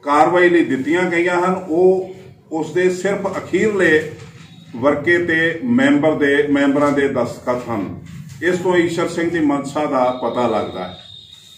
ਕਾਰਵਾਈ ਲਈ ਦਿੱਤੀਆਂ ਗਈਆਂ ਹਨ, ਉਹ ਉਸ ਦੇ ਸਿਰਫ ਅਖੀਰਲੇ ਵਰਕੇ ਤੇ ਮੈਂਬਰ ਦੇ, ਮੈਂਬਰਾਂ ਦੇ ਦਸਤਖਤ ਹਨ। ਇਸ ਤੋਂ ਈਸ਼ਰ ਸਿੰਘ ਦੀ ਮਨਸਾ ਦਾ ਪਤਾ ਲੱਗਦਾ ਹੈ।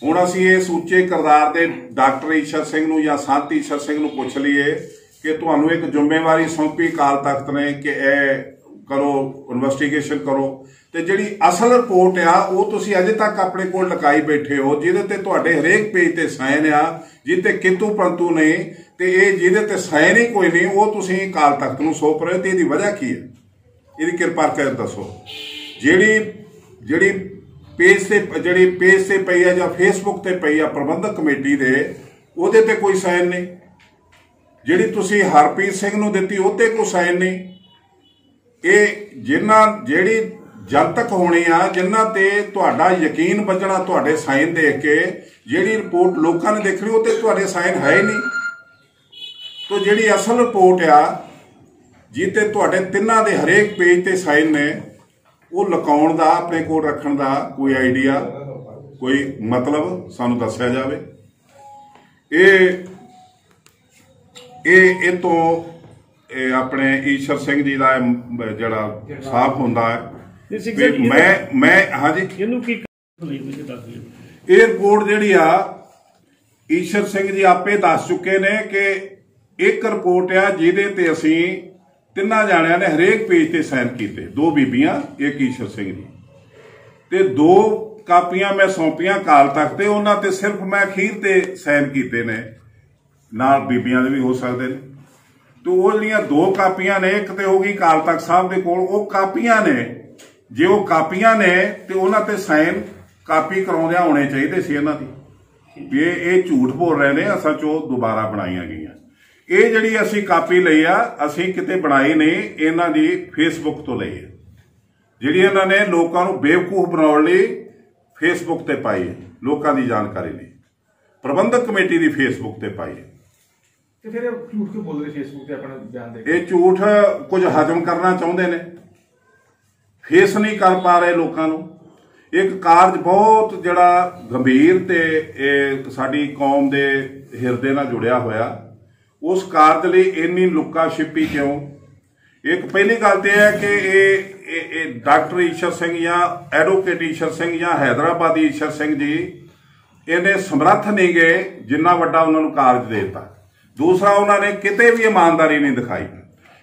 ਹੁਣ ਅਸੀਂ ਇਸ ਉੱਚੇ ਕਰਦਾਰ ਦੇ ਡਾਕਟਰ ਈਸ਼ਰ ਸਿੰਘ ਨੂੰ ਜਾਂ ਸੰਤ ਈਸ਼ਰ ਸਿੰਘ ਨੂੰ ਪੁੱਛ ਲਈਏ ਕਿ ਤੁਹਾਨੂੰ ਇੱਕ ਜ਼ਿੰਮੇਵਾਰੀ ਸੌਂਪੀ ਕਾਲ ਤਖਤ ਨੇ ਕਿ ਇਹ ਕਰੋ ਇਨਵੈਸਟੀਗੇਸ਼ਨ ਕਰੋ। ਤੇ ਜਿਹੜੀ ਅਸਲ ਰਿਪੋਰਟ ਆ, ਉਹ ਤੁਸੀਂ ਅਜੇ ਤੱਕ ਆਪਣੇ ਕੋਲ ਲਕਾਈ ਬੈਠੇ ਹੋ, ਜਿਹਦੇ ਤੇ ਤੁਹਾਡੇ ਹਰੇਕ ਪੇਜ ਤੇ ਸਾਈਨ ਆ, ਜਿਹਦੇ ਤੇ ਕਿੰਤੂ ਪਰੰਤੂ ਨੇ ਤੇ ਇਹ ਜਿਹਦੇ ਤੇ ਸਾਈਨ ਹੀ ਕੋਈ ਨਹੀਂ, ਉਹ ਤੁਸੀਂ ਕਾਲ ਤਖਤ ਨੂੰ ਸੌਂਪ ਰਹੇ ਹੋ ਤੇ ਇਹਦੀ ਵਜ੍ਹਾ ਕੀ ਹੈ? ਇਹਦੀ ਕਿਰਪਾ ਕਰਕੇ ਦੱਸੋ। ਜਿਹੜੀ ਜਿਹੜੀ ਪੇਜ ਤੇ, ਜਿਹੜੀ ਪੇਜ ਤੇ ਪਈ ਆ ਜਾਂ ਫੇਸਬੁੱਕ ਤੇ ਪਈ ਆ ਪ੍ਰਬੰਧਕ ਕਮੇਟੀ ਦੇ, ਉਹਦੇ ਤੇ ਕੋਈ ਸਾਈਨ ਨਹੀਂ। ਜਿਹੜੀ ਤੁਸੀਂ ਹਰਪ੍ਰੀਤ ਸਿੰਘ ਨੂੰ ਦਿੱਤੀ ਉਹ ਤੇ ਕੋਈ ਸਾਈਨ ਨਹੀਂ। ਇਹ ਜਿਨ੍ਹਾਂ ਜਿਹੜੀ ਜਨਤਕ ਹੋਣੀ ਆ ਜਿਨ੍ਹਾਂ ਤੇ ਤੁਹਾਡਾ ਯਕੀਨ ਬਚਣਾ ਤੁਹਾਡੇ ਸਾਈਨ ਦੇਖ ਕੇ, ਜਿਹੜੀ ਰਿਪੋਰਟ ਲੋਕਾਂ ਨੇ ਦੇਖਣੀ ਉਹ ਤੇ ਤੁਹਾਡੇ ਸਾਈਨ ਹੈ ਹੀ ਨਹੀਂ। ਤੋ ਜਿਹੜੀ ਅਸਲ ਰਿਪੋਰਟ ਆ ਜਿੱਤੇ ਤੁਹਾਡੇ ਤਿੰਨਾਂ ਦੇ ਹਰੇਕ ਪੇਜ ਤੇ ਸਾਈਨ ਨੇ ਉਹ ਲਕਾਉਣ ਦਾ ਆਪਣੇ ਕੋਲ ਰੱਖਣ ਦਾ ਕੋਈ ਆਈਡੀਆ ਕੋਈ ਮਤਲਬ ਸਾਨੂੰ ਦੱਸਿਆ ਜਾਵੇ। ਇਹ ਇਹ ਇਹ ਤੋਂ ਇਹ ਆਪਣੇ ਈਸ਼ਰ ਸਿੰਘ ਜੀ ਦਾ ਜਿਹੜਾ ਸਾਫ਼ ਹੁੰਦਾ ਹੈ। ਮੈਂ ਮੈਂ ਹਾਂਜੀ। ਇਹਨੂੰ ਕੀ ਇਹ ਰਿਪੋਰਟ ਜਿਹੜੀ ਆ ਈਸ਼ਰ ਸਿੰਘ ਜੀ ਆਪੇ ਦੱਸ ਚੁੱਕੇ ਨੇ ਕਿ ਇੱਕ ਰਿਪੋਰਟ ਆ ਜਿਹਦੇ ਤੇ ਅਸੀਂ ਤਿੰਨਾਂ ਜਾਣਿਆਂ ਨੇ ਹਰੇਕ ਪੇਜ ਤੇ ਸਾਈਨ ਕੀਤੇ। ਦੋ ਬੀਬੀਆਂ, ਇੱਕ ਈਸ਼ਰ ਸਿੰਘ ਜੀ। ਤੇ ਦੋ ਕਾਪੀਆਂ ਮੈਂ ਸੌਂਪੀਆਂ ਕਾਲ ਤੱਕ ਤੇ ਉਹਨਾਂ ਤੇ ਸਿਰਫ ਮੈਂ ਅਖੀਰ ਤੇ ਸਾਈਨ ਕੀਤੇ ਨੇ। ਨਾਲ ਬੀਬੀਆਂ ਦੇ ਵੀ ਹੋ ਸਕਦੇ ਨੇ। ਤੇ ਉਹ ਜਿਹੜੀਆਂ ਦੋ ਕਾਪੀਆਂ ਨੇ, ਇੱਕ ਤੇ ਹੋ ਗਈ ਕਾਲ ਤਖਤ ਸਾਹਿਬ ਦੇ ਕੋਲ, ਉਹ ਕਾਪੀਆਂ ਨੇ। ਜੇ ਉਹ ਕਾਪੀਆਂ ਨੇ ਤੇ ਉਹਨਾਂ ਤੇ ਸਾਈਨ ਕਾਪੀ ਕਰਾਉਂਦਿਆਂ ਹੋਣੇ ਚਾਹੀਦੇ ਸੀ ਇਹਨਾਂ ਦੀ। ਵੀ ਇਹ ਇਹ ਝੂਠ ਬੋਲ ਰਹੇ ਨੇ, ਅਸਲ 'ਚ ਉਹ ਦੁਬਾਰਾ ਬਣਾਈਆਂ ਗਈਆਂ। ਇਹ ਜਿਹੜੀ ਅਸੀਂ ਕਾਪੀ ਲਈ ਆ ਅਸੀਂ ਕਿਤੇ ਬਣਾਈ ਨਹੀਂ ਇਹਨਾਂ ਦੀ ਫੇਸਬੁੱਕ ਤੋਂ ਲਈ ਹੈ। ਜਿਹੜੀ ਇਹਨਾਂ ਨੇ ਲੋਕਾਂ ਨੂੰ ਬੇਵਕੂਫ ਬਣਾਉਣ ਲਈ ਫੇਸਬੁੱਕ ਤੇ ਪਾਈ ਹੈ ਲੋਕਾਂ ਦੀ ਜਾਣਕਾਰੀ ਲਈ। ਪ੍ਰਬੰਧਕ ਕਮੇਟੀ ਦੀ ਫੇਸਬੁੱਕ ਤੇ ਪਾਈ ਹੈ। ਤੇ ਫਿਰ ਇਹ ਝੂਠ ਕਿਉਂ ਬੋਲ ਰਹੇ ਫੇਸਬੁੱਕ ਤੇ ਆਪਣਾ ਬਿਆਨ ਦੇ ਇਹ ਝੂਠ ਕੁਝ ਹਜਮ ਕਰਨਾ ਚਾਹੁੰਦੇ ਨੇ। ਫੇਸ ਨਹੀਂ ਕਰ ਪਾ ਰਹੇ ਲੋਕਾਂ ਨੂੰ। ਇੱਕ ਕਾਰਜ ਬਹੁਤ ਜਿਹੜਾ ਗੰਭੀਰ ਤੇ ਇਹ ਸਾਡੀ ਕੌਮ ਦੇ ਹਿਰਦੇ ਨਾਲ ਜੁੜਿਆ ਹੋਇਆ। ਉਸ ਕਾਰਜ ਲਈ ਇੰਨੀ ਲੁੱਕਾ ਛਿਪੀ ਕਿਉਂ? ਇੱਕ ਪਹਿਲੀ ਗੱਲ ਤੇ ਇਹ ਹੈ ਕਿ ਇਹ, ਇਹ- ਡਾਕਟਰ ਈਸ਼ਰ ਸਿੰਘ ਜਾਂ ਐਡਵੋਕੇਟ ਈਸ਼ਰ ਸਿੰਘ ਜਾਂ ਹੈਦਰਾਬਾਦੀ ਈਸ਼ਰ ਸਿੰਘ ਜੀ, ਇਹਨੇ ਸਮਰੱਥ ਨਹੀਂ ਗਏ, ਜਿੰਨਾ ਵੱਡਾ ਉਹਨਾਂ ਨੂੰ ਕਾਰਜ ਦੇ ਦਿੱਤਾ। ਦੂਸਰਾ, ਉਹਨਾਂ ਨੇ ਕਿਤੇ ਵੀ ਇਮਾਨਦਾਰੀ ਨਹੀਂ ਦਿਖਾਈ।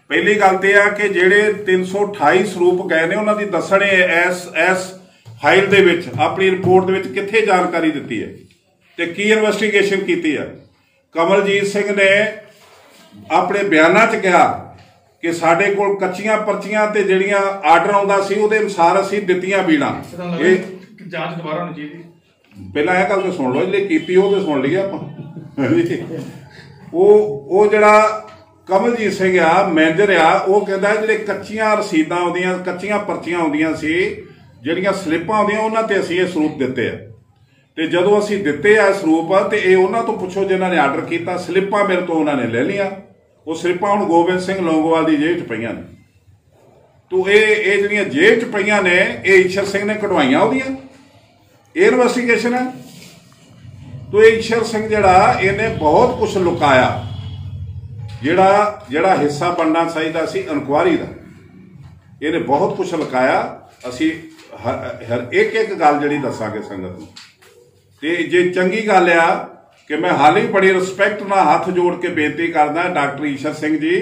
ਪਹਿਲੀ ਗੱਲ ਤੇ ਇਹ ਆ ਕਿ ਜਿਹੜੇ 328 ਸਰੂਪ ਗਏ ਨੇ, ਉਹਨਾਂ ਦੀ ਦੱਸਣੇ ਐਸ ਐਸ ਫਾਈਲ ਦੇ ਵਿੱਚ, ਆਪਣੀ ਰਿਪੋਰਟ ਦੇ ਵਿੱਚ ਕਿੱਥੇ ਜਾਣਕਾਰੀ ਦਿੱਤੀ ਹੈ? ਤੇ ਕੀ ਇਨਵੈਸਟੀਗੇਸ਼ਨ ਕੀਤੀ ਹੈ? ਕਮਲਜੀਤ ਸਿੰਘ ਨੇ ਆਪਣੇ ਬਿਆਨਾਂ 'ਚ ਕਿਹਾ ਕਿ ਸਾਡੇ ਕੋਲ ਕੱਚੀਆਂ ਪਰਚੀਆਂ ਤੇ ਜਿਹੜੀਆਂ ਆਰਡਰ ਆਉਂਦਾ ਸੀ ਉਹਦੇ ਅਨੁਸਾਰ ਅਸੀਂ ਦਿੱਤੀਆਂ ਬੀੜਾਂ। ਇਹ ਜਾਂਚ ਦੁਬਾਰਾ ਹੋਣੀ ਚਾਹੀਦੀ। ਪਹਿਲਾਂ ਇਹ ਗੱਲ ਤੇ ਸੁਣ ਲਓ ਜਿਹੜੇ ਕੀਤੀ ਉਹ ਤੇ ਸੁਣ ਲਈ ਆਪਾਂ। ਉਹ ਉਹ ਜਿਹੜਾ ਕਮਲਜੀਤ ਸਿੰਘ ਆ ਮੈਨੇਜਰ ਆ ਉਹ ਕਹਿੰਦਾ ਜਿਹੜੇ ਕੱਚੀਆਂ ਰਸੀਦਾਂ ਆਉਂਦੀਆਂ ਕੱਚੀਆਂ ਪਰਚੀਆਂ ਆਉਂਦੀਆਂ ਸੀ ਜਿਹੜੀਆਂ ਸਲਿੱਪਾਂ ਆਉਂਦੀਆਂ ਉਹਨਾਂ ਤੇ ਅਸੀਂ ਇਹ ਸਰੂਪ ਦਿੱਤੇ ਆ। ਤੇ ਜਦੋਂ ਅਸੀਂ ਦਿੱਤੇ ਆ ਸਰੂਪ, ਤੇ ਇਹ ਉਹਨਾਂ ਤੋਂ ਪੁੱਛੋ ਜਿਨ੍ਹਾਂ ਨੇ ਆਰਡਰ ਕੀਤਾ, ਸਲਿੱਪਾਂ ਮੇਰੇ ਤੋਂ ਉਹਨਾਂ ਨੇ ਲੈ ਲਈਆਂ। ਉਹ ਸਲਿੱਪਾਂ ਹੁਣ ਗੋਬਿੰਦ ਸਿੰਘ ਲੌਂਗੋਵਾਲ ਦੀ ਜੇਬ 'ਚ ਪਈਆਂ ਨੇ। ਤੋ ਇਹ ਇਹ ਜਿਹੜੀਆਂ ਜੇਬ 'ਚ ਪਈਆਂ ਨੇ, ਇਹ ਈਸ਼ਰ ਸਿੰਘ ਨੇ ਕਢਵਾਈਆਂ ਉਹਦੀਆਂ? ਇਹ ਇਨਵੈਸਟੀਗੇਸ਼ਨ ਹੈ? ਤੋ ਇਹ ਈਸ਼ਰ ਸਿੰਘ ਜਿਹੜਾ, ਇਹਨੇ ਬਹੁਤ ਕੁਝ ਲੁਕਾਇਆ। ਜਿਹੜਾ ਜਿਹੜਾ ਹਿੱਸਾ ਬਣਨਾ ਚਾਹੀਦਾ ਸੀ ਇਨਕੁਆਰੀ ਦਾ। ਇਹਨੇ ਬਹੁਤ ਕੁਝ ਲੁਕਾਇਆ। ਅਸੀਂ ਹਰ ਇੱਕ ਇੱਕ ਗੱਲ ਜਿਹੜੀ ਦੱਸਾਂਗੇ ਸੰਗਤ ਨੂੰ। ਤੇ ਜੇ ਚੰਗੀ ਗੱਲ ਆ ਕਿ ਮੈਂ ਹਾਲੇ ਹੀ ਬੜੀ ਰਿਸਪੈਕਟ ਨਾਲ ਹੱਥ ਜੋੜ ਕੇ ਬੇਨਤੀ ਕਰਦਾ ਡਾਕਟਰ ਈਸ਼ਰ ਸਿੰਘ ਜੀ,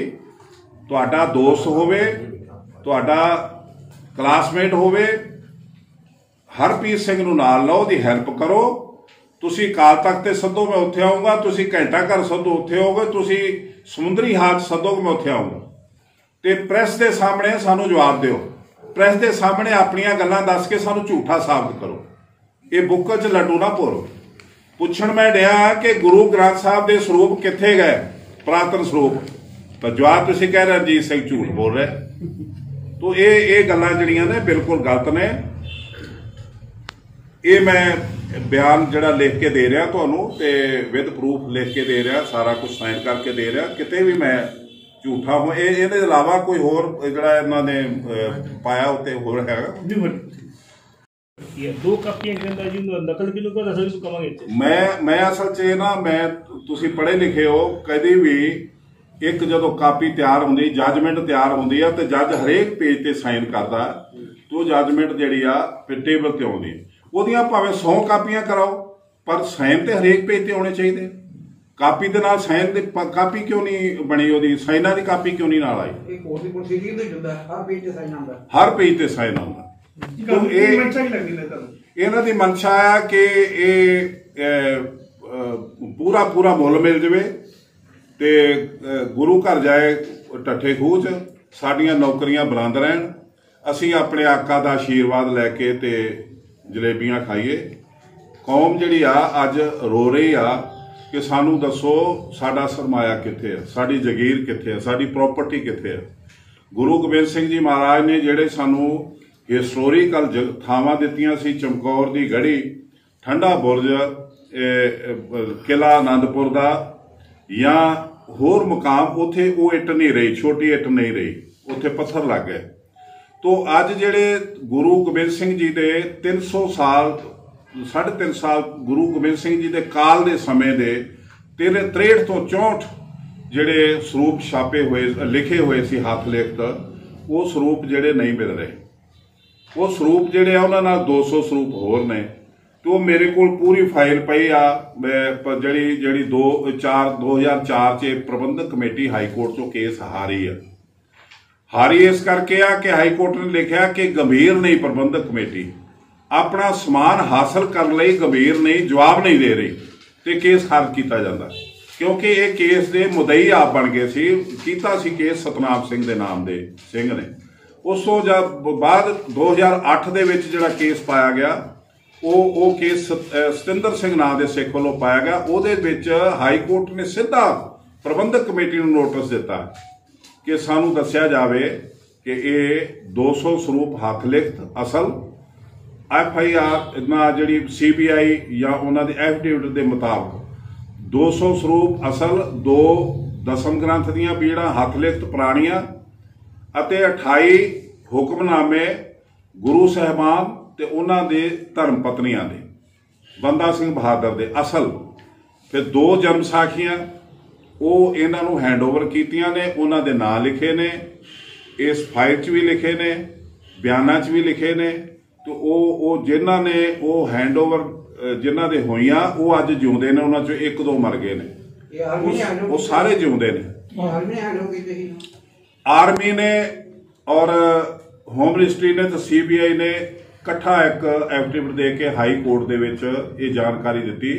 ਤੁਹਾਡਾ ਦੋਸਤ ਹੋਵੇ, ਤੁਹਾਡਾ ਕਲਾਸਮੇਟ ਹੋਵੇ, ਹਰਪ੍ਰੀਤ ਸਿੰਘ ਨੂੰ ਨਾਲ ਲਓ, ਉਹਦੀ ਹੈਲਪ ਕਰੋ। ਤੁਸੀਂ ਕਾਲ ਤੱਕ ਤੇ ਸੱਦੋ, ਮੈਂ ਉੱਥੇ ਆਉਂਗਾ ਤੁਸੀਂ ਘੰਟਾ ਘਰ ਸੱਦੋ, ਉੱਥੇ ਹੋਗੇ ਤੁਸੀਂ ਸਮੁੰਦਰੀ ਹਾਥ ਸੱਦੋ, ਮੈਂ ਉੱਥੇ ਆਉਂਗਾ ਤੇ ਪ੍ਰੈਸ ਦੇ ਸਾਹਮਣੇ ਸਾਨੂੰ ਜਵਾਬ ਦਿਓ। ਪ੍ਰੈਸ ਦੇ ਸਾਹਮਣੇ ਆਪਣੀਆਂ ਗੱਲਾਂ ਦੱਸ ਕੇ ਸਾਨੂੰ ਝੂਠਾ ਸਾਬਤ ਕਰੋ। ਇਹ ਬੁੱਕ 'ਚ ਲੱਡੂ ਨਾ ਭਰੋ ਪੁੱਛਣ ਮੈਂ ਡਿਆ ਕਿ ਗੁਰੂ ਗ੍ਰੰਥ ਸਾਹਿਬ ਦੇ ਸਰੂਪ ਕਿੱਥੇ ਗਏ? ਪ੍ਰਾਤਨ ਸਰੂਪ। ਤਾਂ ਜਵਾਬ ਤੁਸੀਂ ਕਹਿ ਰਹੇ ਰਣਜੀਤ ਸਿੰਘ ਝੂਠ ਬੋਲ ਰਿਹਾ ਤੋ ਇਹ ਇਹ ਗੱਲਾਂ ਜਿਹੜੀਆਂ ਨੇ ਬਿਲਕੁਲ ਗਲਤ ਨੇ। ਇਹ ਮੈਂ ਬਿਆਨ ਜਿਹੜਾ ਲਿਖ ਕੇ ਦੇ ਰਿਹਾ ਤੁਹਾਨੂੰ ਤੇ ਵਿਦ ਪ੍ਰੂਫ ਲਿਖ ਕੇ ਦੇ ਰਿਹਾ ਸਾਰਾ ਕੁਝ ਸਾਈਨ ਕਰਕੇ ਦੇ ਰਿਹਾ। ਕਿਤੇ ਵੀ ਮੈਂ ਝੂਠਾ ਹੋ ਇਹ ਇਹਦੇ ਇਲਾਵਾ ਕੋਈ ਹੋਰ ਜਿਹੜਾ ਇਹਨਾਂ ਨੇ ਅਹ, ਪਾਇਆ ਉੱਤੇ ਹੋਰ ਹੈਗਾ? ਇਹ ਦੋ ਕਾਪੀਆਂ ਕਹਿੰਦਾ ਜੀ ਨੂੰ ਨਕਲ ਕਵਾਂਗੇ ਮੈਂ ਮੈਂ ਅਸਲ 'ਚ ਇਹ ਨਾ ਮੈਂ ਤੁਸੀਂ ਪੜ੍ਹੇ ਲਿਖੇ ਹੋ ਕਦੀ ਵੀ ਇੱਕ ਜਦੋਂ ਕਾਪੀ ਤਿਆਰ ਹੁੰਦੀ ਜੱਜਮੈਂਟ ਤਿਆਰ ਹੁੰਦੀ ਆ ਤੇ ਜੱਜ ਹਰੇਕ ਪੇਜ ਤੇ ਸਾਈਨ ਕਰਦਾ ਤੇ ਉਹ ਜੱਜਮੈਂਟ ਜਿਹੜੀ ਆ ਫਿਰ ਟੇਬਲ ਤੇ ਆਉਂਦੀ ਹੈ। ਉਹਦੀਆਂ ਭਾਵੇਂ 100 ਕਾਪੀਆਂ ਕਰਾਓ ਪਰ ਸਾਈਨ ਤੇ ਹਰੇਕ ਪੇਜ ਤੇ ਆਉਣੇ ਚਾਹੀਦੇ ਕਾਪੀ ਦੇ ਨਾਲ ਸਾਈਨ ਦੀ ਕਾਪੀ ਕਿਉਂ ਨਹੀਂ ਬਣੀ ਉਹਦੀ? ਸਾਈਨਾਂ ਦੀ ਕਾਪੀ ਕਿਉਂ ਨਹੀਂ ਨਾਲ ਆਈ? ਇਹ ਕੋਰਟ ਦੀ ਪ੍ਰੋਸੀਜਰ ਤੋਂ ਹੀ ਹੁੰਦਾ ਹਰ ਪੇਜ ਤੇ ਸਾਈਨ ਆਉਂਦਾ। ਹਰ ਪੇਜ ਤੇ ਸਾਈਨ ਆਉਂਦਾ। ਗੱਲ ਇਹ- ਇਹ ਮੰਚਾ ਹੀ ਲੱਗਦੀ ਨੇ ਤੁਹਾਨੂੰ। ਇਹਨਾਂ ਦੀ ਮਨਸ਼ਾ ਆ ਕਿ ਇਹ ਅਹ, ਪੂਰਾ ਪੂਰਾ ਮੁੱਲ ਮਿਲ ਜਵੇ ਤੇ ਅਹ, ਗੁਰੂ ਘਰ ਜਾਏ ਟੱਠੇ ਖੂਹ 'ਚ ਸਾਡੀਆਂ ਨੌਕਰੀਆਂ ਬੁਲੰਦ ਰਹਿਣ ਅਸੀਂ ਆਪਣੇ ਆਕਾ ਦਾ ਆਸ਼ੀਰਵਾਦ ਲੈ ਕੇ ਤੇ ਜਲੇਬੀਆਂ ਖਾਈਏ। ਕੌਮ ਜਿਹੜੀ ਆ ਅੱਜ ਰੋ ਰਹੀ ਆ ਕਿ ਸਾਨੂੰ ਦੱਸੋ ਸਾਡਾ ਸਰਮਾਇਆ ਕਿੱਥੇ ਹੈ ਸਾਡੀ ਜ਼ਗੀਰ ਕਿੱਥੇ ਹੈ ਸਾਡੀ ਪ੍ਰਾਪਰਟੀ ਕਿੱਥੇ ਹੈ ਗੁਰੂ ਗੋਬਿੰਦ ਸਿੰਘ ਜੀ ਮਹਾਰਾਜ ਨੇ ਜਿਹੜੇ ਸਾਨੂੰ ਹਿਸਟੋਰੀਕਲ ਜਗ- ਥਾਵਾਂ ਦਿੱਤੀਆਂ ਸੀ ਚਮਕੌਰ ਦੀ ਗੜੀ ਠੰਡਾ ਬੁਰਜ ਇਹ, ਅਹ, ਕਿਲਾ ਆਨੰਦਪੁਰ ਦਾ ਜਾਂ ਹੋਰ ਮੁਕਾਮ ਉਥੇ ਉਹ ਇੱਟ ਨਹੀਂ ਰਹੀ ਛੋਟੀ ਇੱਟ ਨਹੀਂ ਰਹੀ ਉਥੇ ਪੱਥਰ ਲੱਗ ਗਏ। ਤੋ ਅੱਜ ਜਿਹੜੇ ਗੁਰੂ ਗੋਬਿੰਦ ਸਿੰਘ ਜੀ ਦੇ 300 ਸਾਲ 3.5 ਸਾਲ ਗੁਰੂ ਗੋਬਿੰਦ ਸਿੰਘ ਜੀ ਦੇ ਕਾਲ ਦੇ ਸਮੇਂ ਦੇ 63 ਤੋਂ 64 ਜਿਹੜੇ ਸਰੂਪ ਛਾਪੇ ਹੋਏ ਲਿਖੇ ਹੋਏ ਸੀ ਹੱਥ ਲਿਖਤ ਉਹ ਸਰੂਪ ਜਿਹੜੇ ਨਹੀਂ ਮਿਲ ਰਹੇ। ਉਹ ਸਰੂਪ ਜਿਹੜੇ ਆ, ਉਹਨਾਂ ਨਾਲ 200 ਸਰੂਪ ਹੋਰ ਨੇ। ਤੇ ਉਹ ਮੇਰੇ ਕੋਲ ਪੂਰੀ ਫਾਈਲ ਪਈ ਆ। ਮੈਂ ਜਿਹੜੀ ਜਿਹੜੀ 2 4 2004 ਚ ਪ੍ਰਬੰਧਕ ਕਮੇਟੀ ਹਾਈ ਕੋਰਟ ਚੋਂ ਕੇਸ ਹਾਰੀ ਆ। ਹਾਰੀ ਇਸ ਕਰਕੇ ਆ ਕਿ ਹਾਈ ਕੋਰਟ ਨੇ ਲਿਖਿਆ ਕਿ ਗੰਭੀਰ ਨਹੀਂ ਪ੍ਰਬੰਧਕ ਕਮੇਟੀ। ਆਪਣਾ ਸਮਾਨ ਹਾਸਲ ਕਰਨ ਲਈ ਗੰਭੀਰ ਨਹੀਂ, ਜਵਾਬ ਨਹੀਂ ਦੇ ਰਹੀ। ਤੇ ਕੇਸ ਹਾਰ ਕੀਤਾ ਜਾਂਦਾ। ਕਿਉਂਕਿ ਇਹ ਕੇਸ ਦੇ ਮੁਦਈ ਆਪ ਬਣ ਗਏ ਸੀ। ਕੀਤਾ ਸੀ ਕੇਸ ਸਤਨਾਮ ਸਿੰਘ ਦੇ ਨਾਮ ਦੇ, ਸਿੰਘ ਨੇ। ਉਸ ਤੋਂ ਜਦ ਬਾਅਦ 2008 ਦੇ ਵਿੱਚ ਜਿਹੜਾ ਕੇਸ ਪਾਇਆ ਗਿਆ, ਉਹ ਉਹ ਕੇਸ ਸਤ- ਸਤਿੰਦਰ ਸਿੰਘ ਨਾਂ ਦੇ ਸਿੱਖ ਵੱਲੋਂ ਪਾਇਆ ਗਿਆ। ਉਹਦੇ ਵਿੱਚ ਹਾਈ ਕੋਰਟ ਨੇ ਸਿੱਧਾ ਪ੍ਰਬੰਧਕ ਕਮੇਟੀ ਨੂੰ ਨੋਟਿਸ ਦਿੱਤਾ ਕਿ ਸਾਨੂੰ ਦੱਸਿਆ ਜਾਵੇ ਕਿ ਇਹ 200 ਸਰੂਪ ਹੱਥ ਲਿਖਤ ਅਸਲ ਐਫ ਆਈ ਆਰ ਨਾ ਜਿਹੜੀ ਸੀ ਬੀ ਆਈ ਜਾਂ ਉਹਨਾਂ ਦੇ ਐਫੀਡੇਵਿਟ ਦੇ ਮੁਤਾਬਕ 200 ਸਰੂਪ ਅਸਲ ਦੋ ਦਸਮ ਗ੍ਰੰਥ ਦੀਆਂ ਪੀੜਾਂ ਹੱਥ ਲਿਖਤ ਪੁਰਾਣੀਆਂ ਅਤੇ 28 ਹੁਕਮਨਾਮੇ ਗੁਰੂ ਸਾਹਿਬਾਨ ਤੇ ਉਹਨਾਂ ਦੇ ਧਰਮ ਪਤਨੀਆਂ ਦੇ ਬੰਦਾ ਸਿੰਘ ਬਹਾਦਰ ਦੇ ਅਸਲ। ਫਿਰ ਦੋ ਜਨਮ ਸਾਖੀਆਂ ਉਹ ਇਹਨਾਂ ਨੂੰ ਹੈਂਡਓਵਰ ਕੀਤੀਆਂ ਨੇ ਉਹਨਾਂ ਦੇ ਨਾਂ ਲਿਖੇ ਨੇ ਇਸ ਫਾਈਲ 'ਚ ਵੀ ਲਿਖੇ ਨੇ ਬਿਆਨਾਂ 'ਚ ਵੀ ਲਿਖੇ ਨੇ ਤੇ ਉਹ ਉਹ ਜਿਨ੍ਹਾਂ ਨੇ ਉਹ ਹੈਂਡਓਵਰ ਜਿਨ੍ਹਾਂ ਦੇ ਹੋਈਆਂ ਉਹ ਅੱਜ ਜਿਉਂਦੇ ਨੇ ਉਹਨਾਂ 'ਚੋਂ ਇੱਕ ਦੋ ਮਰ ਗਏ ਨੇ। ਉਹ ਸਾਰੇ ਜਿਉਂਦੇ ਨੇ। ਆਰਮੀ ਨੇ ਔਰ ਹੋਮ ਮਿਨਿਸਟਰੀ ਨੇ ਤੇ ਸੀਬੀਆਈ ਨੇ ਇਕੱਠਾ ਇੱਕ ਐਫੀਡੇਵਿਟ ਦੇ ਕੇ ਹਾਈ ਕੋਰਟ ਦੇ ਵਿੱਚ ਇਹ ਜਾਣਕਾਰੀ ਦਿੱਤੀ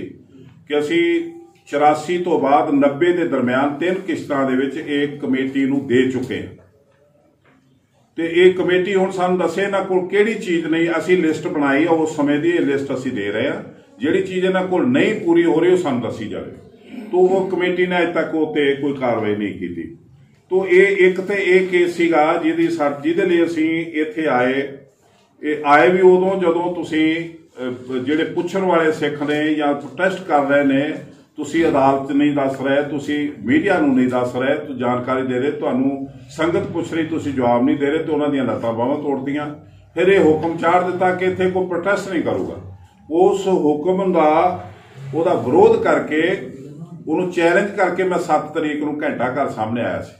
ਕਿ ਅਸੀਂ 84 ਤੋਂ ਬਾਅਦ 90 ਦੇ ਦਰਮਿਆਨ ਤਿੰਨ ਕਿਸ਼ਤਾਂ ਦੇ ਵਿੱਚ ਇਹ ਕਮੇਟੀ ਨੂੰ ਦੇ ਚੁੱਕੇ ਹਾਂ। ਤੇ ਇਹ ਕਮੇਟੀ ਹੁਣ ਸਾਨੂੰ ਦੱਸੇ ਇਹਨਾਂ ਕੋਲ ਕਿਹੜੀ ਚੀਜ਼ ਨਹੀਂ, ਅਸੀਂ ਲਿਸਟ ਬਣਾਈ ਆ, ਉਸ ਸਮੇਂ ਦੀ ਇਹ ਲਿਸਟ ਅਸੀਂ ਦੇ ਰਹੇ ਆ ਜਿਹੜੀ ਚੀਜ਼ ਇਹਨਾਂ ਕੋਲ ਨਹੀਂ ਪੂਰੀ ਹੋ ਰਹੀ ਉਹ ਸਾਨੂੰ ਦੱਸੀ ਜਾਵੇ। ਤੋਂ ਉਹ ਕਮੇਟੀ ਨੇ ਅਜੇ ਤੱਕ ਉਹ ਤੇ ਕੋਈ ਕਾਰਵਾਈ ਨਹੀਂ ਕੀਤੀ। ਤੋਂ ਇਹ ਇੱਕ ਤੇ ਇਹ ਕੇਸ ਸੀਗਾ ਜਿਹਦੀ ਸਰ ਜਿਹਦੇ ਲਈ ਅਸੀਂ ਇੱਥੇ ਆਏ। ਇਹ ਆਏ ਵੀ ਉਦੋਂ ਜਦੋਂ ਤੁਸੀਂ ਜਿਹੜੇ ਪੁੱਛਣ ਵਾਲੇ ਸਿੱਖ ਨੇ ਜਾਂ ਪ੍ਰੋਟੈਸਟ ਕਰ ਰਹੇ ਨੇ, ਤੁਸੀਂ ਅਦਾਲਤ 'ਚ ਨਹੀਂ ਦੱਸ ਰਹੇ, ਤੁਸੀਂ ਮੀਡੀਆ ਨੂੰ ਨਹੀਂ ਦੱਸ ਰਹੇ ਤੁਸੀਂ ਜਾਣਕਾਰੀ ਦੇ ਰਹੇ, ਤੁਹਾਨੂੰ ਸੰਗਤ ਪੁੱਛ ਰਹੀ, ਤੁਸੀਂ ਜਵਾਬ ਨਹੀਂ ਦੇ ਰਹੇ, ਤੇ ਉਹਨਾਂ ਦੀਆਂ ਲੱਤਾਂ ਬਾਹਾਂ ਤੋੜਦੀਆਂ ਫਿਰ ਇਹ ਹੁਕਮ ਚਾੜ ਦਿੱਤਾ ਕਿ ਇੱਥੇ ਕੋਈ ਪ੍ਰੋਟੈਸਟ ਨਹੀਂ ਕਰੂਗਾ। ਉਸ ਹੁਕਮ ਦਾ ਉਹਦਾ ਵਿਰੋਧ ਕਰਕੇ, ਉਹਨੂੰ ਚੈਲੰਜ ਕਰਕੇ ਮੈਂ 7 ਤਰੀਕ ਨੂੰ ਘੰਟਾ ਘਰ ਸਾਹਮਣੇ ਆਇਆ ਸੀ।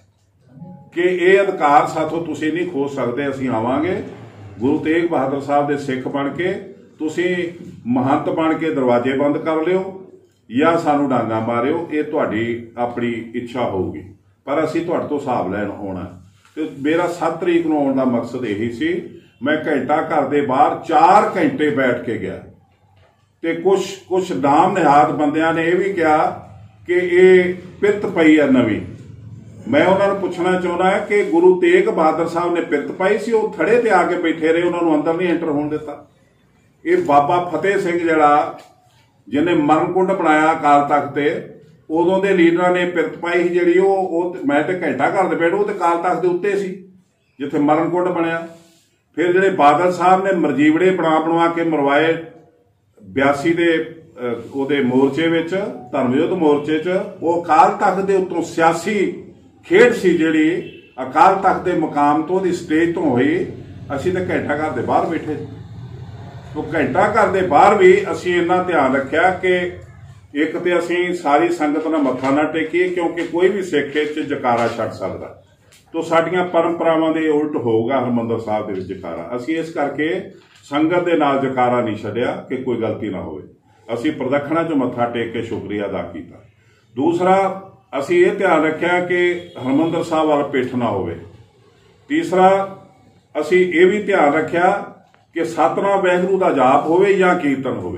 ਕਿ ਇਹ ਅਧਿਕਾਰ ਸਾਥੋਂ ਤੁਸੀਂ ਨਹੀਂ ਖੋ ਸਕਦੇ, ਅਸੀਂ ਆਵਾਂਗੇ। ਗੁਰੂ ਤੇਗ ਬਹਾਦਰ ਸਾਹਿਬ ਦੇ ਸਿੱਖ ਬਣ ਕੇ, ਤੁਸੀਂ ਮਹੰਤ ਬਣ ਕੇ ਦਰਵਾਜ਼ੇ ਬੰਦ ਕਰ ਲਿਓ ਜਾਂ ਸਾਨੂੰ ਡਾਂਗਾ ਮਾਰਿਓ, ਇਹ ਤੁਹਾਡੀ ਆਪਣੀ ਇੱਛਾ ਹੋਊਗੀ। ਪਰ ਅਸੀਂ ਤੁਹਾਡੇ ਤੋਂ ਹਿਸਾਬ ਲੈਣ ਆਉਣਾ। ਤੇ ਮੇਰਾ 7 ਤਰੀਕ ਨੂੰ ਆਉਣ ਦਾ ਮਕਸਦ ਇਹੀ ਸੀ, ਮੈਂ ਘੰਟਾ ਘਰ ਦੇ ਬਾਹਰ 4 ਘੰਟੇ ਬੈਠ ਕੇ ਗਿਆ। ਤੇ ਕੁਝ ਕੁਝ ਨਾਮ ਨਿਹਾਦ ਬੰਦਿਆਂ ਨੇ ਇਹ ਵੀ ਕਿਹਾ ਕਿ ਇਹ ਪਿੱਤ ਪਈ ਹੈ ਨਵੀਂ। ਮੈਂ ਉਹਨਾਂ ਨੂੰ ਪੁੱਛਣਾ ਚਾਹੁੰਦਾ ਹਾਂ ਕਿ ਗੁਰੂ ਤੇਗ ਬਹਾਦਰ ਸਾਹਿਬ ਨੇ ਪਿਰਤ ਪਾਈ ਸੀ, ਉਹ ਥੜੇ ਤੇ ਆ ਕੇ ਬੈਠੇ ਰਹੇ, ਉਹਨਾਂ ਨੂੰ ਅੰਦਰ ਨਹੀਂ ਐਂਟਰ ਹੋਣ ਦਿੱਤਾ। ਇਹ ਬਾਬਾ ਫਤਿਹ ਸਿੰਘ ਜਿਹੜਾ, ਜਿਹਨੇ ਮਰਨਕੁੰਡ ਬਣਾਇਆ ਅਕਾਲ ਤਖਤ ਤੇ, ਉਦੋਂ ਦੇ ਲੀਡਰਾਂ ਨੇ ਪਿਰਤ ਪਾਈ ਸੀ ਜਿਹੜੀ ਉਹ ਉਹ ਮੈਂ ਤੇ ਘੰਟਾ ਘਰ ਦੇ ਬੈਠੂ, ਉਹ ਤੇ ਅਕਾਲ ਤਖਤ ਦੇ ਉੱਤੇ ਸੀ, ਜਿੱਥੇ ਮਰਨਕੁੰਡ ਬਣਿਆ। ਫਿਰ ਜਿਹੜੇ ਬਾਦਲ ਸਾਹਿਬ ਨੇ ਮਰਜੀਵੜੇ ਬਣਾ ਬਣਵਾ ਕੇ ਮਰਵਾਏ 82 ਦੇ ਉਹਦੇ ਮੋਰਚੇ ਵਿੱਚ ਧਰਮ ਯੁੱਧ ਮੋਰਚੇ 'ਚ, ਉਹ ਅਕਾਲ ਤਖਤ ਦੇ ਉੱਤੋਂ ਸਿਆਸੀ ਖੇਡ ਸੀ ਜਿਹੜੀ ਅਕਾਲ ਤਖਤ ਦੇ ਮੁਕਾਮ ਤੋਂ ਉਹਦੀ ਸਟੇਜ ਤੋਂ ਹੋਈ, ਅਸੀਂ ਤਾਂ ਘੰਟਾ ਘਰ ਦੇ ਬਾਹਰ ਬੈਠੇ ਉਹ ਘੰਟਾ ਘਰ ਦੇ ਬਾਹਰ ਵੀ ਅਸੀਂ ਇੰਨਾ ਧਿਆਨ ਰੱਖਿਆ ਕਿ ਇੱਕ ਤੇ ਅਸੀਂ ਸਾਰੀ ਸੰਗਤ ਨਾਲ ਮੱਥਾ ਨਾ ਟੇਕੀਏ, ਕਿਉਂਕਿ ਕੋਈ ਵੀ ਸਿੱਖ ਇਹ 'ਚ ਜਕਾਰਾ ਛੱਡ ਸਕਦਾ। ਤੋ ਸਾਡੀਆਂ ਪਰੰਪਰਾਵਾਂ ਦੇ ਉਲਟ ਹੋਊਗਾ ਹਰਮੰਦਰ ਸਾਹਿਬ ਦੇ ਵਿੱਚ ਜਕਾਰਾ। ਅਸੀਂ ਇਸ ਕਰਕੇ ਸੰਗਤ ਦੇ ਨਾਲ ਜਕਾਰਾ ਨਹੀਂ ਛੱਡਿਆ ਕਿ ਕੋਈ ਗਲਤੀ ਨਾ ਹੋਵੇ। ਅਸੀਂ ਪ੍ਰਦਖਣਾ 'ਚ ਮੱਥਾ ਟੇਕ ਕੇ ਸ਼ੁਕਰੀਆ ਅਦਾ ਕੀਤਾ। ਦੂਸਰਾ ਅਸੀਂ ਇਹ ਧਿਆਨ ਰੱਖਿਆ ਕਿ ਹਰਮੰਦਰ ਸਾਹਿਬ ਵੱਲ ਪਿੱਠ ਨਾ ਹੋਵੇ। ਤੀਸਰਾ, ਅਸੀਂ ਇਹ ਵੀ ਧਿਆਨ ਰੱਖਿਆ ਕਿ ਸਤਨਾਮ ਵਾਹਿਗੁਰੂ ਦਾ ਜਾਪ ਹੋਵੇ ਜਾਂ ਕੀਰਤਨ ਹੋਵੇ।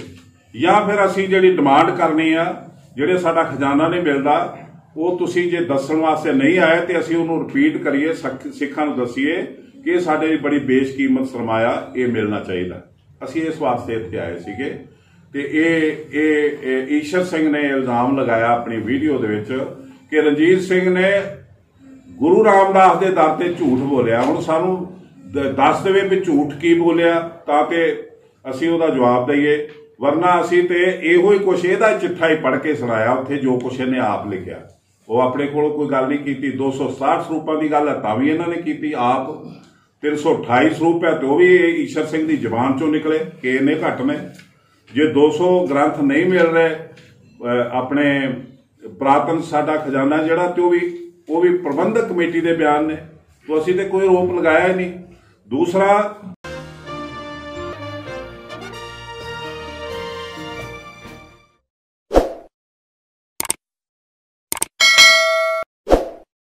ਜਾਂ ਫਿਰ ਅਸੀਂ ਜਿਹੜੀ ਡਿਮਾਂਡ ਕਰਨੀ ਆ, ਜਿਹੜੇ ਸਾਡਾ ਖਜ਼ਾਨਾ ਨਹੀਂ ਮਿਲਦਾ, ਉਹ ਤੁਸੀਂ ਜੇ ਦੱਸਣ ਵਾਸਤੇ ਨਹੀਂ ਆਏ ਤੇ ਅਸੀਂ ਉਹਨੂੰ ਰਿਪੀਟ ਕਰੀਏ, ਸਖ- ਸਿੱਖਾਂ ਨੂੰ ਦਸੀਏ ਕਿ ਸਾਡੇ ਲਈ ਬੜੀ ਬੇਸ਼ਕੀਮਤ ਸਰਮਾਇਆ, ਇਹ ਮਿਲਣਾ ਚਾਹੀਦਾ। ਅਸੀਂ ਇਸ ਵਾਸਤੇ ਇੱਥੇ ਆਏ ਸੀਗੇ। ਤੇ ਇਹ ਇਹ ਈਸ਼ਰ ਸਿੰਘ ਨੇ ਇਲਜ਼ਾਮ ਲਗਾਇਆ ਆਪਣੀ ਵੀਡੀਓ ਦੇ ਵਿੱਚ ਕਿ ਰਣਜੀਤ ਸਿੰਘ ਨੇ ਗੁਰੂ ਰਾਮਦਾਸ ਦੇ ਦਰ ਤੇ ਝੂਠ ਬੋਲਿਆ। ਹੁਣ ਸਾਨੂੰ ਦੱਸ ਦੇਵੇ ਵੀ ਝੂਠ ਕੀ ਬੋਲਿਆ, ਤਾਂ ਕਿ ਅਸੀਂ ਉਹਦਾ ਜਵਾਬ ਦਈਏ। ਵਰਨਾ ਅਸੀਂ ਤੇ ਇਹੋ ਹੀ ਕੁਛ, ਇਹਦਾ ਚਿੱਠਾ ਹੀ ਪੜ੍ਹ ਕੇ ਸੁਣਾਇਆ ਉੱਥੇ, ਜੋ ਕੁਛ ਇਹਨੇ ਆਪ ਲਿਖਿਆ। ਉਹ ਆਪਣੇ ਕੋਲ ਕੋਈ ਗੱਲ ਨਹੀਂ ਕੀਤੀ। 260 ਸਰੂਪਾਂ ਦੀ ਗੱਲ ਹੈ, ਤਾਂ ਵੀ ਇਹਨਾਂ ਨੇ ਕੀਤੀ। ਆਪ 328 ਸਰੂਪ ਹੈ ਤੇ ਉਹ ਵੀ ਇਹ ਈਸ਼ਰ ਸਿੰਘ ਦੀ ਜਬਾਨ ਚੋਂ ਨਿਕਲੇ, ਕਿ ਇਹਨੇ ਘੱਟ ਨੇ। ਜੇ 200 ਗ੍ਰੰਥ ਨਹੀਂ ਮਿਲ ਰਹੇ ਆਪਣੇ ਪ੍ਰਾਤਨ ਸਾਡਾ ਖਜ਼ਾਨਾ ਜਿਹੜਾ ਤੇ ਉਹ ਵੀ ਉਹ ਵੀ ਪ੍ਰਬੰਧਕ ਕਮੇਟੀ ਦੇ ਬਿਆਨ ਨੇ। ਤੋਂ ਅਸੀਂ ਤੇ ਕੋਈ ਰੋਪ ਲਗਾਇਆ ਹੀ ਨਹੀਂ। ਦੂਸਰਾ